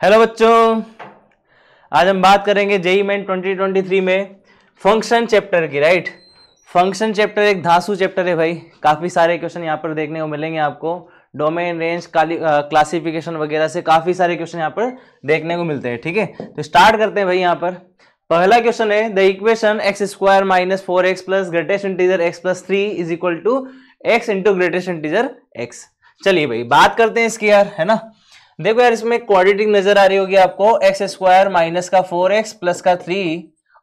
Hello बच्चों। आज हम बात करेंगे जेई मेन 2023 में फ़ंक्शन चैप्टर की राइट फ़ंक्शन चैप्टर एक धासु चैप्टर है भाई। काफ़ी सारे क्वेश्चन यहाँ पर देखने को मिलेंगे आपको। डोमेन रेंज क्लासिफिकेशन वगैरह से काफ़ी सारे क्वेश्चन यहाँ पर देखने को मिलते हैं, ठीक है? थीके? तो स्टार्ट करते हैं भाई यहाँ पर। पहला क्वेश्चन है the equation x square minus four x plus greatest integer x plus three is equal to x into greatest integer x चलिए भाई, बात करते हैं इसकी यार, है ना? देखो यार, इसमें क्वाड्रेटिक नज़र आ रही होगी आपको। एक्स स्क्वायर माइनस का फोर एक्स प्लस का थ्री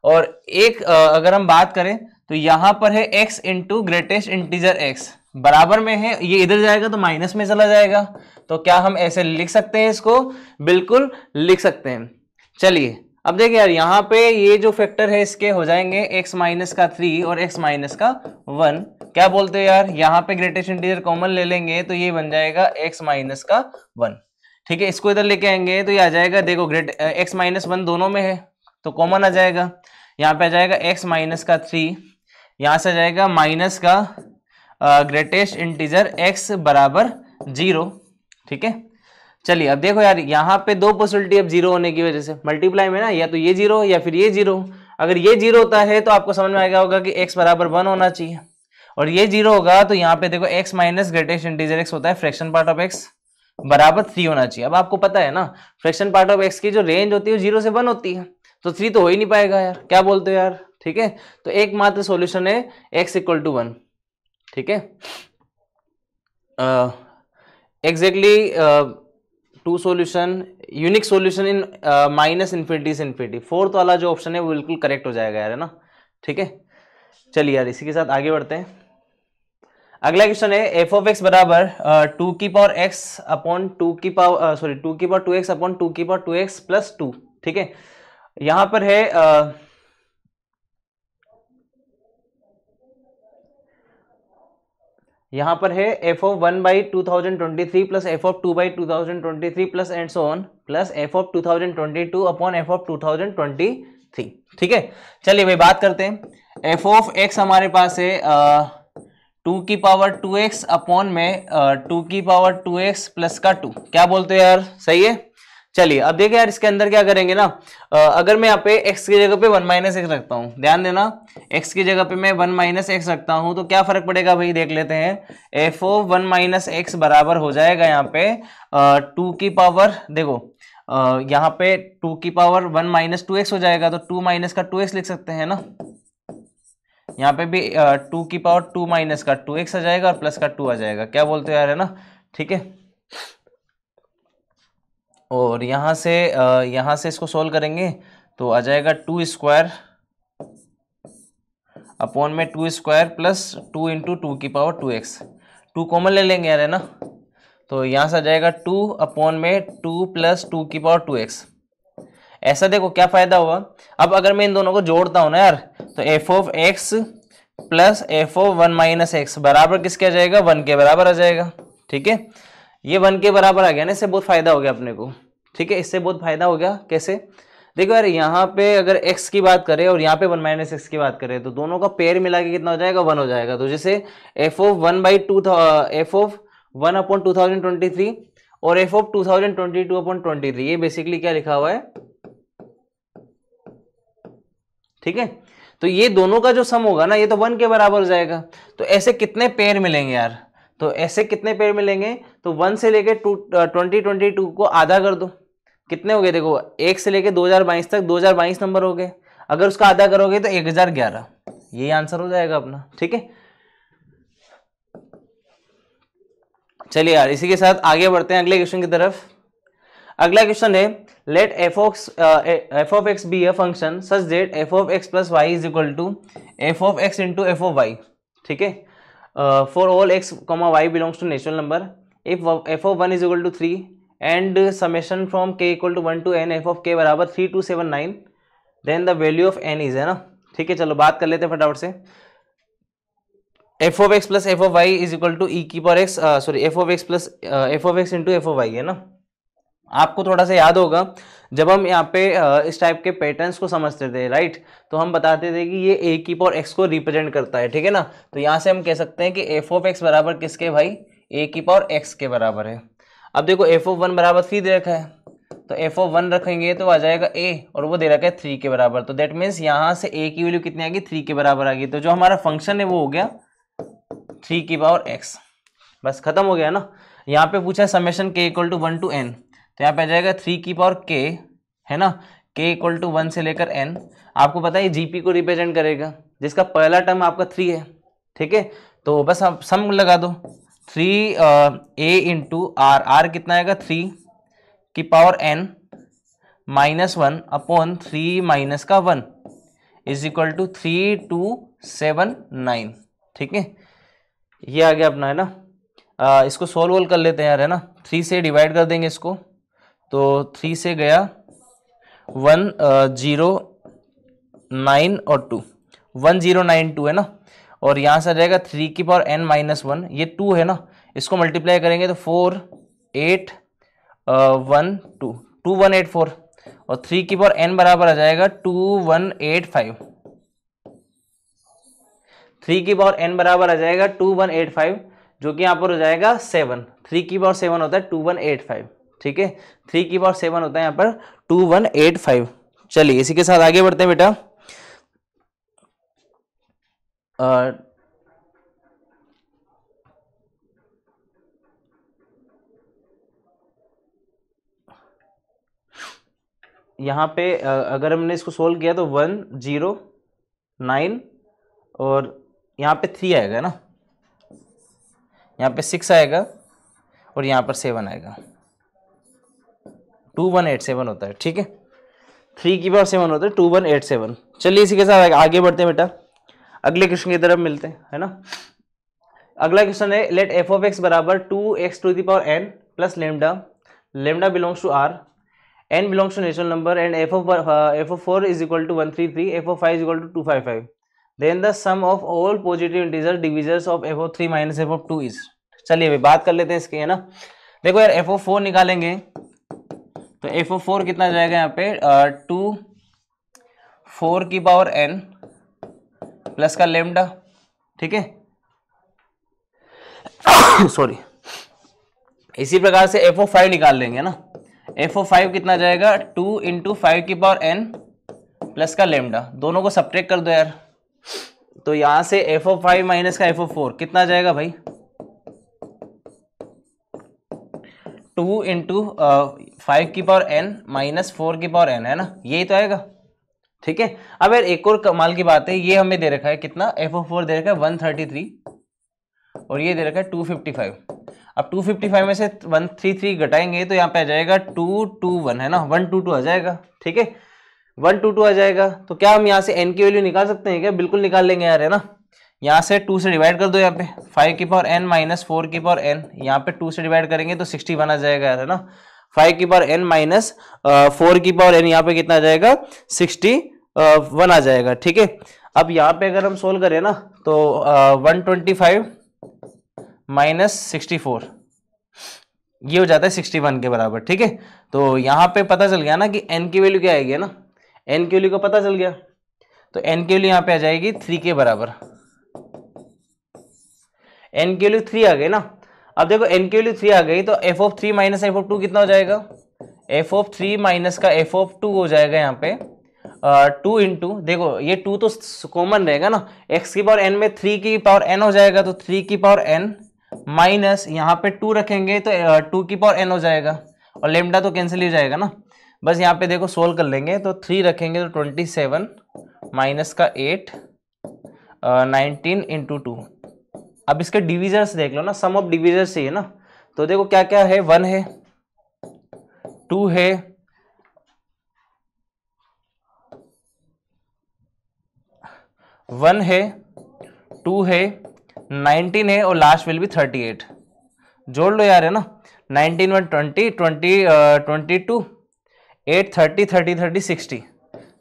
और एक अगर हम बात करें तो यहाँ पर है x into greatest integer x बराबर में है, ये इधर जाएगा तो माइनस में चला जाएगा। तो क्या हम ऐसे लिख सकते हैं इसको? बिल्कुल लिख सकते हैं। चलिए, अब देखिए यार, यहाँ पे ये जो फैक्टर है, इसके हो जाएँगे x माइनस का थ्री और x माइनस का वन क्या बोलते हैं यार? यहाँ पे ग्रेटेस्ट इंटीजर कॉमन ले लेंगे तो ये बन जाएगा x माइनस का वन ठीक है, इसको इधर लेके आएँगे तो ये आ जाएगा, देखो ग्रेट एक्स माइनस वन दोनों में है तो कॉमन आ जाएगा। यहाँ पे आ जाएगा एक्स माइनस का थ्री यहाँ से आ जाएगा माइनस का ग्रेटेस्ट इंटीजर एक्स बराबर ज़ीरो ठीक है? चलिए, अब देखो यार, यहाँ पे दो पॉसिबिलिटी अब ज़ीरो होने की वजह से मल्टीप्लाई में ना, या तो ये ज़ीरो या फिर ये ज़ीरो अगर ये ज़ीरो होता है तो आपको समझ में आएगा होगा कि एक्स बराबर वन होना चाहिए। और ये ज़ीरो होगा तो यहाँ पे देखो x minus greatest integer x होता है फ्रैक्शन पार्ट ऑफ़ एक्स बराबर थ्री होना चाहिए। अब आपको पता है ना फ्रैक्शन पार्ट ऑफ़ एक्स की जो रेंज होती है वो ज़ीरो से वन होती है। तो थ्री तो हो ही नहीं पाएगा यार। क्या बोलते हो यार? ठीक है? तो एकमात्र सोल्यूशन है एक्स इक्वल टू वन ठीक है? Exactly two solution unique solution in minus infinity से इन्फिनिटी फोर्थ वाला जो ऑप्शन है वो बिल्कुल करेक्ट हो जाएगा यार, है ना? ठीक है? चलिए यार, इसी के साथ आगे बढ़ते हैं। अगला क्वेश्चन है एफ़ ऑफ़ एक्स बराबर टू की पावर एक्स अपॉन टू की पावर सॉरी टू की power two x upon two की power two x plus two ठीक है? यहाँ पर है यहाँ पर है f of one by two thousand twenty three plus f of two by two thousand twenty three plus and so on plus f of two thousand twenty two upon f of two thousand twenty three ठीक है? चलिए भाई बात करते हैं। F of x हमारे पास है uh, टू की पावर टू एक्स अपॉन में टू की पावर टू एक्स प्लस का टू। क्या बोलते हो यार? सही है? चलिए, अब देखिए यार इसके अंदर क्या करेंगे ना। अगर मैं यहाँ पे x की जगह पे वन माइनस एक्स रखता हूँ, ध्यान देना, x की जगह पे मैं वन माइनस एक्स रखता हूँ तो क्या फ़र्क पड़ेगा भाई? देख लेते हैं। F of one minus x बराबर हो जाएगा यहाँ पे टू की पावर, देखो यहाँ पे टू की power one minus two x हो जाएगा तो टू माइनस का टू एक्स लिख सकते हैं ना। यहाँ पे भी टू की पावर टू माइनस का टू एक्स आ जाएगा और प्लस का टू आ जाएगा। क्या बोलते यार, है ना? ठीक है? और यहाँ से यहाँ से इसको सोल्व करेंगे तो आ जाएगा टू स्क्वायर अपॉन में two square plus two into two की power two x two common ले लेंगे यार, है ना? तो यहाँ से आ जाएगा टू अपॉन में टू प्लस टू की पावर टू एक्स ऐसा देखो क्या फ़ायदा हुआ। अब अगर मैं इन दोनों को जोड़ता हूँ ना यार तो f of x plus f of one minus x बराबर किसके आ जाएगा? वन के बराबर आ जाएगा। ठीक है? ये वन के बराबर आ गया ना, इससे बहुत फ़ायदा हो गया अपने को। ठीक है? इससे बहुत फ़ायदा हो गया। कैसे? देखो यार, यहाँ पे अगर x की बात करें और यहाँ पे वन माइनस एक्स की बात करें तो दोनों का पेयर मिला के कितना हो जाएगा? वन हो जाएगा। तो जैसे f of one by two f of one upon two thousand twenty three और f of two thousand twenty two upon twenty three ये बेसिकली क्या लिखा हुआ है? ठीक है? तो ये दोनों का जो सम होगा ना, ये तो वन के बराबर हो जाएगा। तो ऐसे कितने पेयर मिलेंगे यार? तो ऐसे कितने पेयर मिलेंगे? तो वन से लेके टू ट्वेंटी ट्वेंटी टू को आधा कर दो। कितने हो गए? देखो, एक से लेके दो हज़ार बाईस तक दो हज़ार बाईस नंबर हो गए। अगर उसका आधा करोगे तो एक हज़ार ग्यारह। यही आंसर हो जाएगा अपना, ठीक है? चलिए यार, इसी के साथ आगे बढ़ते हैं अगले क्वेश्चन की तरफ़। अगला क्वेश्चन है let f of f of x be a function such that f of x plus y is equal to f of x into f of y ठीक है for all x comma y belongs to natural number if f of one is equal to three and summation from k equal to one to n f of k बराबर three two seven nine then the value of n is है ना ठीक है चलो बात कर लेते हैं फटाफट से f of x plus f of y is equal to e की power x sorry f of x plus f of x into f of y है ना आपको थोड़ा सा याद होगा, जब हम यहाँ पे इस टाइप के पैटर्न्स को समझते थे राइट तो हम बताते थे कि ये ए की पावर एक्स को रिप्रेजेंट करता है, ठीक है ना? तो यहाँ से हम कह सकते हैं कि एफ़ ऑफ़ एक्स बराबर किसके भाई? ए की पावर एक्स के बराबर है। अब देखो एफ़ ऑफ़ वन बराबर थ्री दे रखा है। तो एफ़ ऑफ़ वन रखेंगे तो आ जाएगा ए और वो दे रखा है थ्री के बराबर। तो देट मीन्स यहाँ से ए की वैल्यू कितनी आ गई थ्री के बराबर आ गई। तो जो हमारा फ़ंक्शन है वो हो गया थ्री की पावर एक्स बस खत्म हो गया ना? यहाँ पे पूछा है summation k equal to one to n तो यहाँ पे आ जाएगा थ्री की पावर के है ना? के इक्वल टू वन से लेकर एन आपको पता है जीपी को रिप्रेजेंट करेगा जिसका पहला टर्म आपका थ्री है ठीक है? तो बस आप सम लगा दो। Three a into r r कितना आएगा? थ्री की power n minus one upon three minus का one is equal to three two seven nine ठीक है? ये आ गया अपना है ना? आ, इसको सोल्व वोल्व कर लेते हैं यार है ना? थ्री से डिवाइड कर देंगे इसको। तो थ्री से गया। वन ज़ीरो नाइन और two one zero nine two है ना? और यहाँ से आ जाएगा थ्री की पावर एन माइनस वन ये टू है ना? इसको मल्टीप्लाई करेंगे तो four eight one two two one eight four और थ्री की पावर एन बराबर आ जाएगा two one eight five three की पावर एन बराबर आ जाएगा टू वन एट फाइव जो कि यहाँ पर हो जाएगा सेवन थ्री की पावर सेवन होता है टू वन एट फाइव ठीक है? थ्री की पावर सेवन होता है यहाँ पर टू वन एट फाइव चलिए, इसी के साथ आगे बढ़ते हैं बेटा। यहाँ पे अगर हमने इसको सोल्व किया तो वन ज़ीरो नाइन और यहाँ पे थ्री आएगा ना? यहाँ पे सिक्स आएगा और यहाँ पर सेवन आएगा। टू वन एट सेवन होता है, ठीक है? थ्री की बार सेवन होता है, टू वन एट सेवन। चलिए इसी के साथ आगे बढ़ते हैं बेटा। अगले क्वेश्चन की तरफ़ मिलते हैं, है ना? अगला क्वेश्चन है लेट एफ़ ऑफ़ एक्स बराबर two x to the power n plus lambda lambda belongs to R n belongs to natural number and f of f of four is equal to one three three f of five is equal to two five five then the sum of all positive integer divisors of f of three minus f of two is चलिए अभी बात कर लेते हैं इसकी, है ना? देखो यार एफ़ ऑफ़ फोर निकालेंगे। तो एफ़ ओ फोर कितना जाएगा यहाँ पे? टू फोर की पावर एन प्लस का लेमडा ठीक है? सॉरी इसी प्रकार से एफ़ ओ फाइव निकाल लेंगे ना? एफ़ ओ फाइव कितना जाएगा? टू इंटू फाइव की पावर एन प्लस का लेमडा दोनों को सब्ट्रैक्ट कर दो यार। तो यहाँ से एफ़ ओ फाइव माइनस का एफ़ ओ फोर कितना जाएगा भाई? टू इंटू फाइव की पावर एन माइनस फोर की पावर एन है ना? यही तो आएगा। ठीक है? अब यार एक और कमाल की बात है, ये हमें दे रखा है कितना? एफ़ ओ फोर दे रखा है वन थर्टी थ्री और ये दे रखा है टू फिफ्टी फाइव अब टू फिफ्टी फाइव में से वन थ्री थ्री घटाएँगे तो यहाँ पे आ जाएगा टू टू वन है ना? वन टू टू आ जाएगा। ठीक है? वन टू टू आ जाएगा। तो क्या हम यहाँ से एन की वैल्यू निकाल सकते हैं क्या? बिल्कुल निकाल लेंगे यार, है ना? यहाँ से टू से डिवाइड कर दो यहाँ पे। फाइव की पावर एन माइनस फोर की पावर एन यहाँ पे टू से डिवाइड करेंगे तो सिक्सटी वन आ जाएगा यार है ना? फाइव की पावर एन माइनस फोर की पावर एन यहाँ पे कितना आ जाएगा? सिक्सटी वन आ जाएगा, ठीक है? अब यहाँ पे अगर हम सोल्व करें ना तो one twenty five minus sixty four ये हो जाता है सिक्सटी वन के बराबर, ठीक है? तो यहाँ पे पता चल गया ना कि एन की वैल्यू क्या आएगी ना? एन की वैल्यू को पता चल गया। तो एन की वैल्यू यहाँ पे आ जाएगी थ्री के बराबर। एन की वैल्यू थ्री आ गई ना? अब देखो एन की वैल्यू थ्री आ गई तो f of three minus f of two कितना हो जाएगा? एफ़ ऑफ़ थ्री माइनस का एफ़ ऑफ़ टू हो जाएगा यहाँ पे टू इंटू देखो, ये टू तो कॉमन रहेगा ना? एक्स की पावर एन में थ्री की पावर एन हो जाएगा तो थ्री की पावर एन माइनस यहाँ पे टू रखेंगे तो टू की पावर एन हो जाएगा, और लेमडा तो कैंसिल हो जाएगा ना? बस यहाँ पे देखो सोल्व कर लेंगे तो थ्री रखेंगे तो ट्वेंटी सेवन माइनस का एट नाइनटीन इंटू टू अब इसके डिविजर्स देख लो ना सम ऑफ़ डिविजर्स ही ना। तो देखो क्या क्या है वन है टू है वन है टू है नाइनटीन है और लास्ट विल भी थर्टी एट जोड़ लो यार, है ना? Nineteen one twenty twenty twenty two eight thirty thirty thirty sixty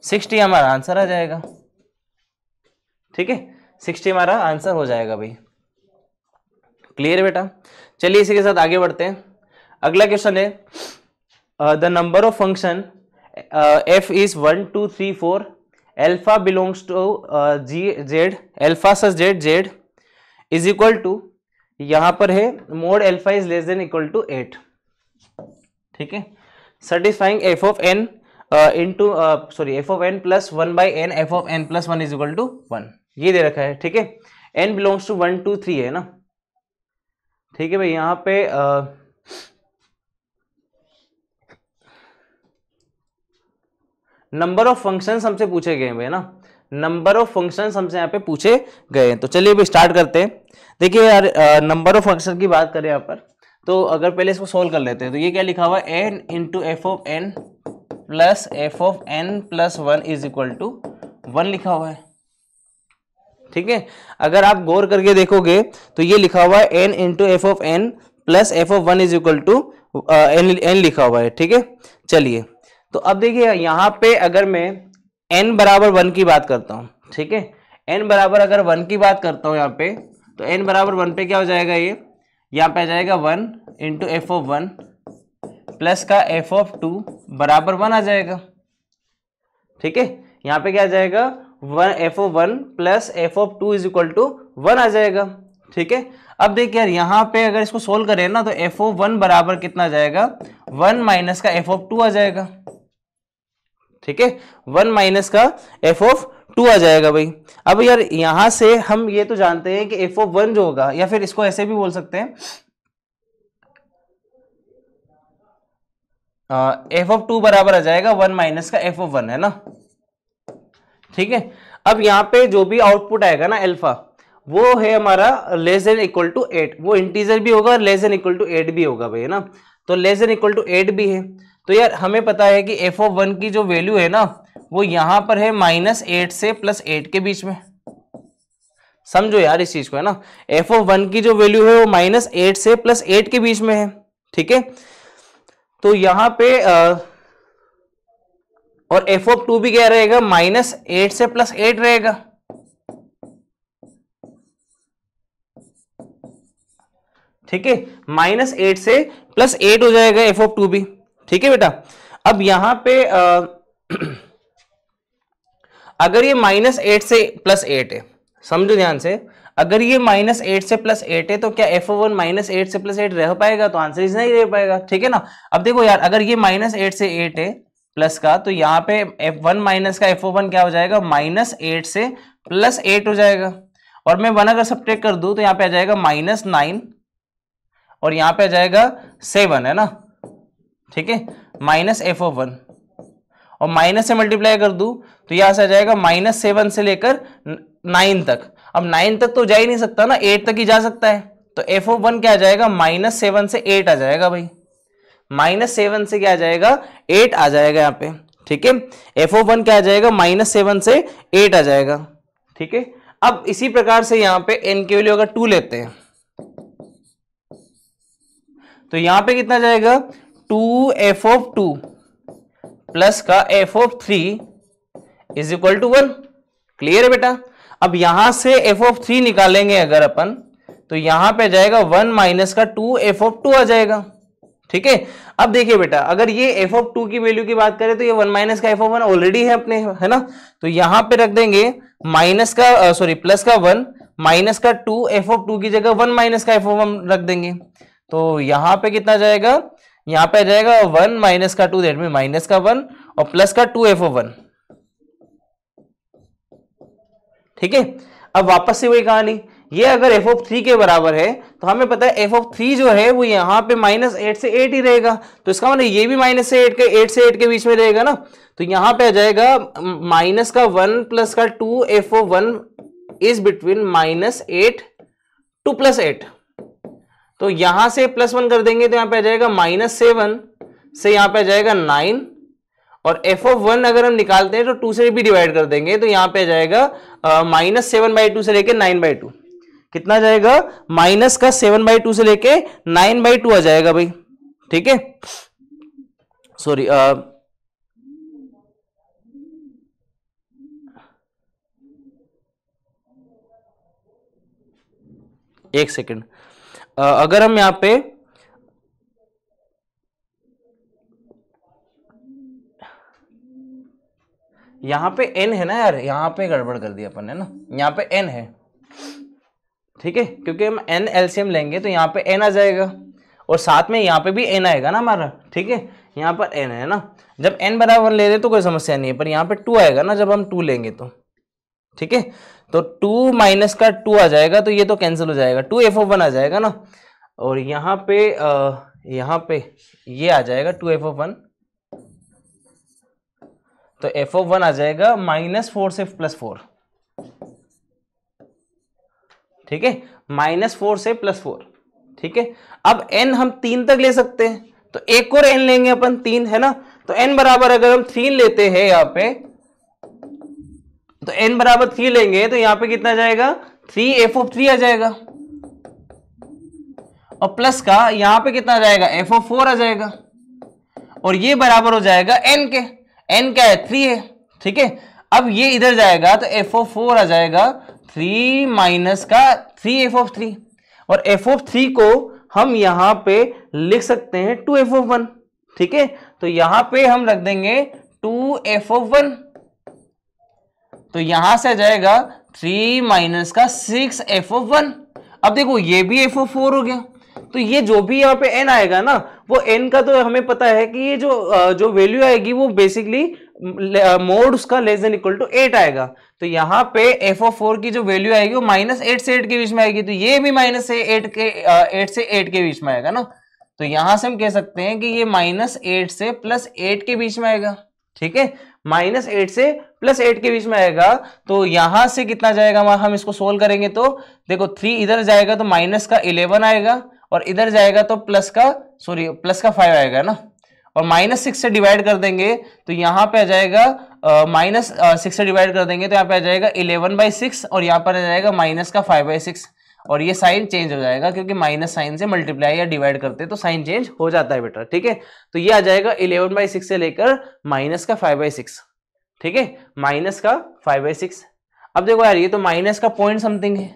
sixty हमारा आंसर आ जाएगा। ठीक है? सिक्सटी हमारा आंसर हो जाएगा भाई। क्लियर है बेटा? चलिए इसी के साथ आगे बढ़ते हैं। अगला क्वेश्चन है the number of function f is one two three four alpha belongs to g z alpha such z z is equal to यहाँ पर है, mod alpha is less than equal to eight ठीक है? Satisfying f of n into sorry f of n plus one by n f of n plus one is equal to one ये दे रखा है, ठीक है? N belongs to one two three है ना? ठीक है भाई यहाँ पे आ, नंबर ऑफ़ फ़ंक्शंस हमसे पूछे गए हैं ना? नंबर ऑफ़ फ़ंक्शंस हमसे यहाँ पे पूछे गए हैं। तो चलिए अभी स्टार्ट करते हैं। देखिए यार नंबर ऑफ़ फ़ंक्शन की बात करें यहाँ पर तो अगर पहले इसको सोल्व कर लेते हैं तो ये क्या लिखा हुआ है? N into f of n plus f of n plus one is equal to one लिखा हुआ है। ठीक है? अगर आप गौर करके देखोगे तो ये लिखा हुआ है n into f of n plus f of one is equal to n n लिखा हुआ है, ठीक है? चलिए तो अब देखिए, यहाँ पे अगर मैं एन बराबर वन की बात करता हूँ, ठीक है? एन बराबर अगर वन की बात करता हूँ यहाँ पे तो एन बराबर वन पे क्या हो जाएगा ये? यहाँ पे आ जाएगा one into f of one plus का एफ़ ऑफ़ टू बराबर वन आ जाएगा, ठीक है? यहाँ पे क्या आ जाएगा? One f of one plus f of two is equal to one आ जाएगा। ठीक है? अब देखिए यार, यहाँ पे अगर इसको सोल्व करें ना तो एफ़ ऑफ़ वन बराबर कितना आ जाएगा? वन माइनस का एफ़ ऑफ़ टू आ जाएगा। ठीक है? वन माइनस का एफ़ ऑफ़ टू आ जाएगा भाई। अब यार, यहाँ से हम ये तो जानते हैं कि एफ़ ऑफ़ वन जो होगा, या फिर इसको ऐसे भी बोल सकते हैं। एफ़ ऑफ़ टू बराबर आ जाएगा, वन माइनस का एफ़ ऑफ़ वन, है ना? ठीक है? अब यहाँ पे जो भी आउटपुट आएगा ना एल्फा वो है हमारा less than equal to eight वो इंटीजर भी होगा और less than equal to eight भी होगा भाई ना? तो less than equal to eight भी है। तो यार हमें पता है कि एफ़ ऑफ़ वन की जो वैल्यू है ना वो यहाँ पर है माइनस एट से प्लस एट के बीच में। समझो यार इस चीज़ को है ना? एफ़ ऑफ़ वन की जो वैल्यू है वो माइनस एट से प्लस एट के बीच में है ठीक है? तो यहाँ पे आ, और एफ़ ऑफ़ टू भी क्या रहेगा? माइनस एट से प्लस एट रहेगा। ठीक है? माइनस एट से प्लस एट हो जाएगा एफ़ ऑफ़ टू भी। ठीक है बेटा? अब यहाँ पे आ, अगर ये माइनस एट से प्लस एट है समझो ध्यान से अगर ये माइनस एट से प्लस एट है तो क्या एफ़ वन माइनस एट से प्लस एट रह पाएगा? तो आंसर इज़ नहीं रह पाएगा। ठीक है ना? अब देखो यार अगर ये माइनस एट से एट है प्लस का तो यहाँ पे एफ़ वन माइनस का एफ़ ओ वन क्या हो जाएगा? माइनस एट से प्लस एट हो जाएगा। और मैं वन अगर सब्ट्रैक्ट कर दू तो यहाँ पे आ जाएगा माइनस नाइन और यहाँ पे आ जाएगा सेवन, है ना? ठीक है? Minus f of one. और माइनस से मल्टीप्लाई कर दू तो यहाँ से आ जाएगा माइनस सेवन से लेकर नाइन तक। अब नाइन तक तो जा ही नहीं सकता ना, एट तक ही जा सकता है। तो एफ़ ओ वन क्या आ जाएगा? माइनस सेवन से एट आ जाएगा भाई। माइनस सेवन से क्या आ जाएगा? एट आ जाएगा यहाँ पे, ठीक है? एफ़ ओ वन क्या आ जाएगा? माइनस सेवन से एट आ जाएगा, ठीक है? अब इसी प्रकार से यहाँ पे एन के वैल्यू अगर टू लेते हैं तो यहाँ पे कितना जाएगा? Two f of two plus का f of three is equal to one clear है बेटा? अब यहाँ से एफ़ ऑफ़ थ्री निकालेंगे अगर अपन तो यहाँ पे जाएगा वन माइनस का टू एफ़ ऑफ़ टू आ जाएगा। ठीक है? अब देखिए बेटा, अगर ये एफ़ ऑफ़ टू की वैल्यू की बात करें तो ये वन माइनस का एफ़ ऑफ़ वन ऑलरेडी है अपने, है ना? तो यहाँ पे रख देंगे माइनस का सॉरी प्लस का वन माइनस का टू एफ़ ऑफ़ टू की जगह वन माइनस का एफ़ ऑफ़ वन रख देंगे। तो यहाँ पे कितना जाएगा? यहाँ पे जाएगा वन माइनस का टू दैट मीन माइनस का वन और प्लस का टू एफ़ ओ वन ठीक है? अब वापस से वही कहानी। ये अगर एफ़ ऑफ़ थ्री के बराबर है तो हमें पता है एफ़ ऑफ़ थ्री जो है, वो यहाँ पे माइनस एट से एट ही रहेगा। तो इसका मतलब ये भी माइनस से एट के एट से एट के बीच में रहेगा ना? तो यहाँ पे आ जाएगा माइनस का वन प्लस का two f of one is between minus eight to plus eight तो यहाँ से प्लस वन कर देंगे तो यहाँ पे आ जाएगा माइनस सेवन से यहाँ पे आ जाएगा नाइन और एफ़ ऑफ़ वन अगर हम निकालते हैं तो टू से भी डिवाइड कर देंगे तो यहाँ पे आ जाएगा माइनस सेवन बाई टू से लेकर नाइन बाई टू कितना जाएगा? माइनस का सेवन बाई टू से लेके नाइन बाई टू आ जाएगा भाई। ठीक है? सॉरी एक सेकेंड अगर हम यहाँ पे यहाँ पे एन है ना यार? यहाँ पे गड़बड़ कर दिया अपन ने ना? यहाँ पे एन है। ठीक है? क्योंकि हम एन एलसीएम लेंगे तो यहाँ पे एन आ जाएगा। और साथ में यहाँ पे भी एन आएगा ना हमारा, ठीक है? यहाँ पर एन है ना? जब एन बराबर ले रहे तो कोई समस्या नहीं है, पर यहाँ पे टू आएगा ना जब हम टू लेंगे तो। ठीक है? तो टू माइनस का टू आ जाएगा तो ये तो कैंसिल हो जाएगा। टू एफ़ ऑफ़ वन आ जाएगा ना? और यहाँ पे यहाँ पे ये आ जाएगा टू एफ़ ऑफ़ वन तो एफ़ ऑफ़ वन आ जाएगा माइनस फोर से प्लस फोर ठीक है? माइनस फोर से प्लस फोर। ठीक है? अब एन हम तीन तक ले सकते हैं। तो एक और एन लेंगे अपन, तीन, है ना? तो एन बराबर अगर हम थ्री लेते हैं यहाँ पे तो एन बराबर थ्री लेंगे तो यहाँ पे कितना जाएगा? थ्री एफ़ ऑफ़ थ्री आ जाएगा। और प्लस का यहाँ पे कितना जाएगा? एफ़ ऑफ़ फोर आ जाएगा। और ये बराबर हो जाएगा एन के। एन क्या है? थ्री है। ठीक है? अब ये इधर जाएगा तो एफ़ ऑफ़ फोर आ जाएगा। थ्री माइनस का थ्री एफ़ ऑफ़ थ्री और एफ़ ऑफ़ थ्री को हम यहाँ पे लिख सकते हैं टू एफ़ ऑफ़ वन ठीक है? तो यहाँ पे हम रख देंगे टू एफ़ ऑफ़ वन तो यहाँ से जाएगा थ्री माइनस का सिक्स एफ़ ऑफ़ वन अब देखो, ये भी एफ़ ऑफ़ फोर हो गया. तो ये जो भी यहाँ पे एन आएगा ना, वो एन का तो हमें पता है कि ये जो जो वैल्यू आएगी वो बेसिकली मोड उसका less than equal to eight आएगा। तो यहाँ पे एफ़ ऑफ़ फोर की जो वैल्यू आएगी वो माइनस एट से एट के बीच में आएगी। तो ये भी माइनस से एट के एट से एट के बीच में आएगा ना? तो यहाँ से हम कह सकते हैं कि ये माइनस एट से प्लस एट के बीच में आएगा। ठीक है? माइनस एट से प्लस एट के बीच में आएगा। तो यहाँ से कितना जाएगा? हम इसको सोल्व करेंगे तो देखो थ्री इधर जाएगा तो माइनस का इलेवन आएगा और इधर जाएगा तो प्लस का सॉरी प्लस का फाइव आएगा ना? और माइनस सिक्स से डिवाइड कर देंगे तो यहाँ पे आ जाएगा माइनस सिक्स से डिवाइड कर देंगे तो यहाँ पे आ जाएगा इलेवन बाई सिक्स और यहाँ पर आ जाएगा माइनस का फाइव बाई सिक्स। और ये साइन चेंज हो जाएगा, क्योंकि माइनस साइन से मल्टीप्लाई या डिवाइड करते हैं तो साइन चेंज हो जाता है बेटा, ठीक है? तो ये आ जाएगा इलेवन बाई सिक्स से लेकर माइनस का फाइव बाई सिक्स, ठीक है? माइनस का फाइव बाई सिक्स। अब देखो यार, ये तो माइनस का पॉइंट समथिंग है,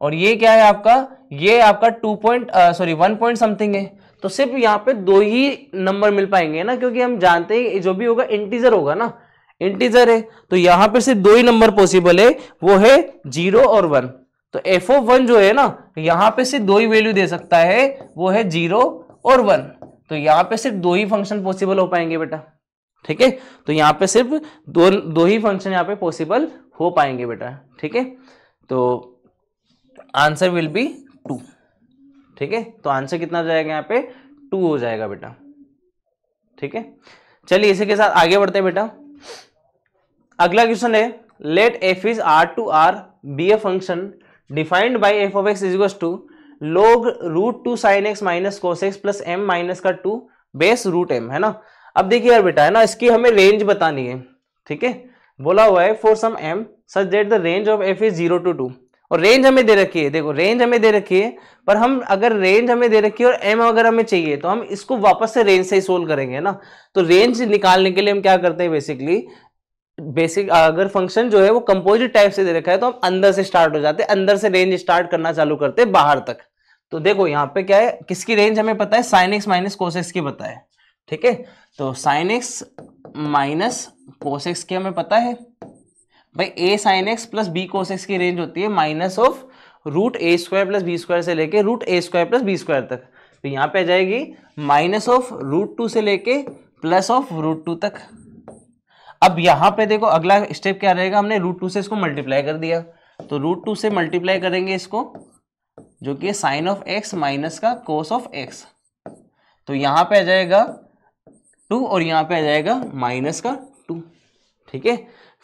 और ये क्या है आपका? ये आपका two point sorry, one point something है। तो सिर्फ़ यहाँ पे दो ही नंबर मिल पाएँगे ना, क्योंकि हम जानते हैं जो भी होगा इंटीजर होगा ना। इंटीजर है तो यहाँ पे सिर्फ़ दो ही नंबर पॉसिबल है, वो है ज़ीरो और वन तो एफ़ ऑफ़ वन जो है ना, यहाँ पे सिर्फ़ दो ही वैल्यू दे सकता है, वो है ज़ीरो और वन तो यहाँ पे सिर्फ़ दो ही फ़ंक्शन पॉसिबल हो पाएँगे बेटा, ठीक है? तो यहाँ पे सिर्फ़ दो दो ही फ़ंक्शन यहाँ पे पॉसिबल हो पाएँगे बेटा, ठीक है? तो आंसर विल बी टू ठीक है? तो आंसर कितना जाएगा यहाँ पे? टू हो जाएगा बेटा। ठीक है? चलिए इसी के साथ आगे बढ़ते हैं बेटा। अगला क्वेश्चन है let f is R to R be a function defined by f of x is two log root two sine x minus cos x plus m minus का टू बेस रूट एम है ना? अब देखिए यार बेटा, है ना? इसकी हमें रेंज बतानी है। ठीक है? बोला हुआ है for some m such that the range of f is zero to two और रेंज हमें दे रखी है। देखो रेंज हमें दे रखी है, पर हम अगर रेंज हमें दे रखी है और एम अगर हमें चाहिए तो हम इसको वापस से रेंज से ही सोल्व करेंगे ना? तो रेंज निकालने के लिए हम क्या करते हैं बेसिकली बेसिक अगर फ़ंक्शन जो है वो कंपोजिट टाइप से दे रखा है तो हम अंदर से स्टार्ट हो जाते हैं, अंदर से रेंज स्टार्ट करना चालू करते हैं, बाहर तक। तो देखो, यहाँ पे क्या है, किसकी रेंज हमें पता है? साइन एक्स माइनस कोसेक्स की पता है, ठीक है? तो साइन एक्स माइनस कोसेक्स की हमें पता है? भाई a sine x plus b cos x की रेंज होती है minus of root a square plus b square से लेके root a square plus b square तक। तो यहाँ पे आ जाएगी माइनस ऑफ़ रूट टू से लेके प्लस ऑफ़ रूट टू तक। अब यहाँ पे देखो, अगला स्टेप क्या रहेगा? हमने रूट टू से इसको मल्टीप्लाई कर दिया। तो रूट टू से मल्टीप्लाई करेंगे इसको, जो कि साइन ऑफ़ एक्स माइनस का कोस ऑफ़ एक्स तो यहाँ पे आ जाएगा टू और यहाँ पे आ जाएगा माइनस का टू ठीक है?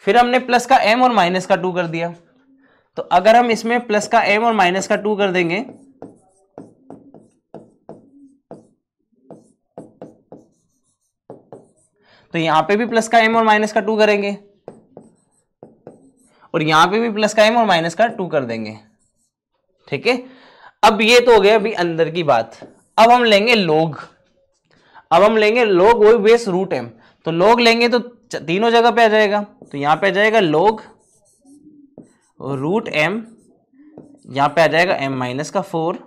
फिर हमने प्लस का एम और माइनस का टू कर दिया। तो अगर हम इसमें प्लस का एम और माइनस का टू कर देंगे तो यहाँ पे भी प्लस का एम और माइनस का टू करेंगे और यहाँ पे भी प्लस का एम और माइनस का टू कर देंगे। ठीक है? अब ये तो हो गया अभी अंदर की बात। अब हम लेंगे लोग अब हम लेंगे लोग वही बेस रूट एम तो लोग लेंगे तो तीनों जगह पे आ जाएगा। तो यहाँ पे आ जाएगा लोग रूट एम यहाँ पे आ जाएगा एम माइनस का फोर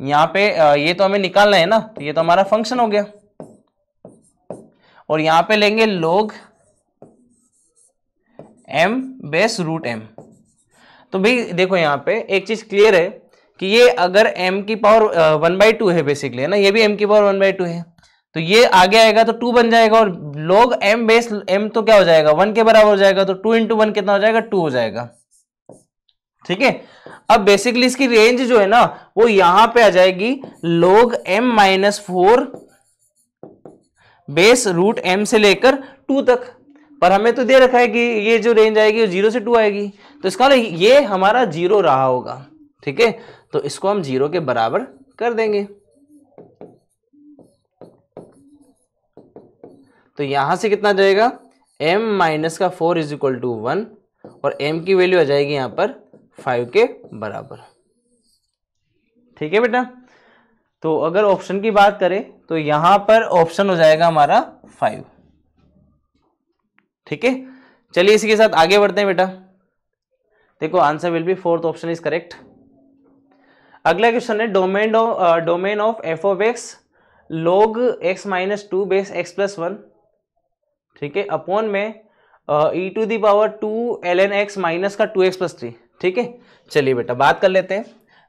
यहाँ पे ये तो हमें निकालना है ना तो ये तो हमारा फ़ंक्शन हो गया। और यहाँ पे लेंगे लोग एम बेस रूट एम तो भाई, देखो यहाँ पे एक चीज़ क्लियर है कि ये अगर m की पावर वन बाई टू है बेसिकली है ना? ये भी m की पावर वन बाई टू है। तो ये आगे आएगा तो टू बन जाएगा और लॉग एम बेस एम तो क्या हो जाएगा? वन के बराबर हो जाएगा तो टू इंटू वन कितना हो जाएगा? टू हो जाएगा। ठीक है? अब बेसिकली इसकी रेंज जो है ना, वो यहाँ पे आ जाएगी log m minus four base root m से लेकर टू तक। पर हमें तो दे रखा है कि ये जो रेंज आएगी वो ज़ीरो से टू आएगी। तो इसका ये हमारा ज़ीरो रहा होगा। ठीक है? तो इसको हम ज़ीरो के बराबर कर देंगे। तो यहाँ से कितना जाएगा? M माइनस का four is equal to one और m की वैल्यू आ जाएगी यहाँ पर फाइव के बराबर। ठीक है बेटा? तो अगर ऑप्शन की बात करें तो यहाँ पर ऑप्शन हो जाएगा हमारा फाइव ठीक है? चलिए इसी के साथ आगे बढ़ते हैं बेटा। देखो answer will be fourth option is correct अगला क्वेश्चन है domain domain of f of x log x minus two base x plus one ठीक है, अपॉन में e to the power to l n x minus का two x plus three ठीक है? चलिए बेटा, बात कर लेते हैं।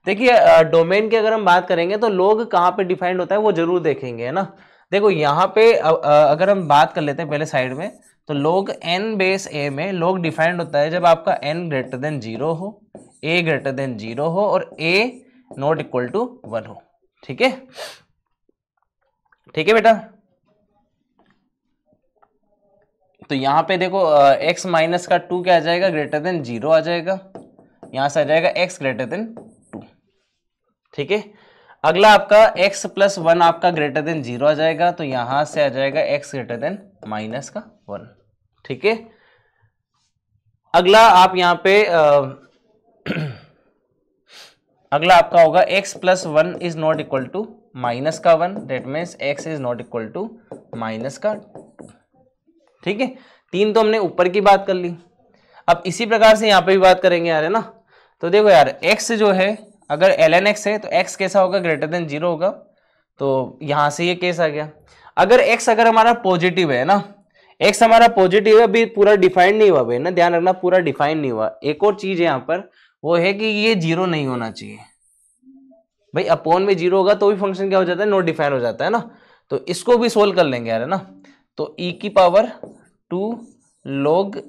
देखिए डोमेन की अगर हम बात करेंगे तो लोग कहाँ पे डिफाइंड होता है वो ज़रूर देखेंगे, है ना? देखो, यहाँ पे अगर हम बात कर लेते हैं पहले साइड में तो लोग एन बेस ए में लोग डिफाइंड होता है जब आपका एन ग्रेटर देन ज़ीरो हो ए ग्रेटर देन ज़ीरो हो और a not equal to one हो, ठीक है? ठीक है बेटा? तो यहाँ पे देखो एक्स माइनस का टू क्या आ जाएगा? ग्रेटर देन ज़ीरो आ जाएगा। यहाँ से आ जाएगा एक्स ग्रेटर देन टू ठीक है? अगला आपका x प्लस वन आपका ग्रेटर देन ज़ीरो आ जाएगा तो यहाँ से आ जाएगा x ग्रेटर देन माइनस का वन ठीक है? अगला आप यहाँ पे आ, अगला आपका होगा x plus one is not equal to minus का one that means x is not equal to minus का ठीक है? तीन तो हमने ऊपर की बात कर ली। अब इसी प्रकार से यहाँ पे भी बात करेंगे यार, है ना? तो देखो यार, x जो है, अगर एल एन एक्स है तो x कैसा होगा? ग्रेटर देन ज़ीरो होगा। तो यहाँ से ये केस आ गया। अगर x अगर हमारा पॉजिटिव है ना, x हमारा पॉजिटिव है, अभी पूरा डिफाइंड नहीं हुआ भाई, ना? ध्यान रखना, पूरा डिफाइंड नहीं हुआ। एक और चीज़ है यहाँ पर, वो है कि ये ज़ीरो नहीं होना चाहिए। भाई अपोन में ज़ीरो होगा तो भी फ़ंक्शन क्या हो जाता है? नोट डिफाइन हो जाता है ना? तो इसको भी सोल्व कर लेंगे यार, है ना? तो e की power two log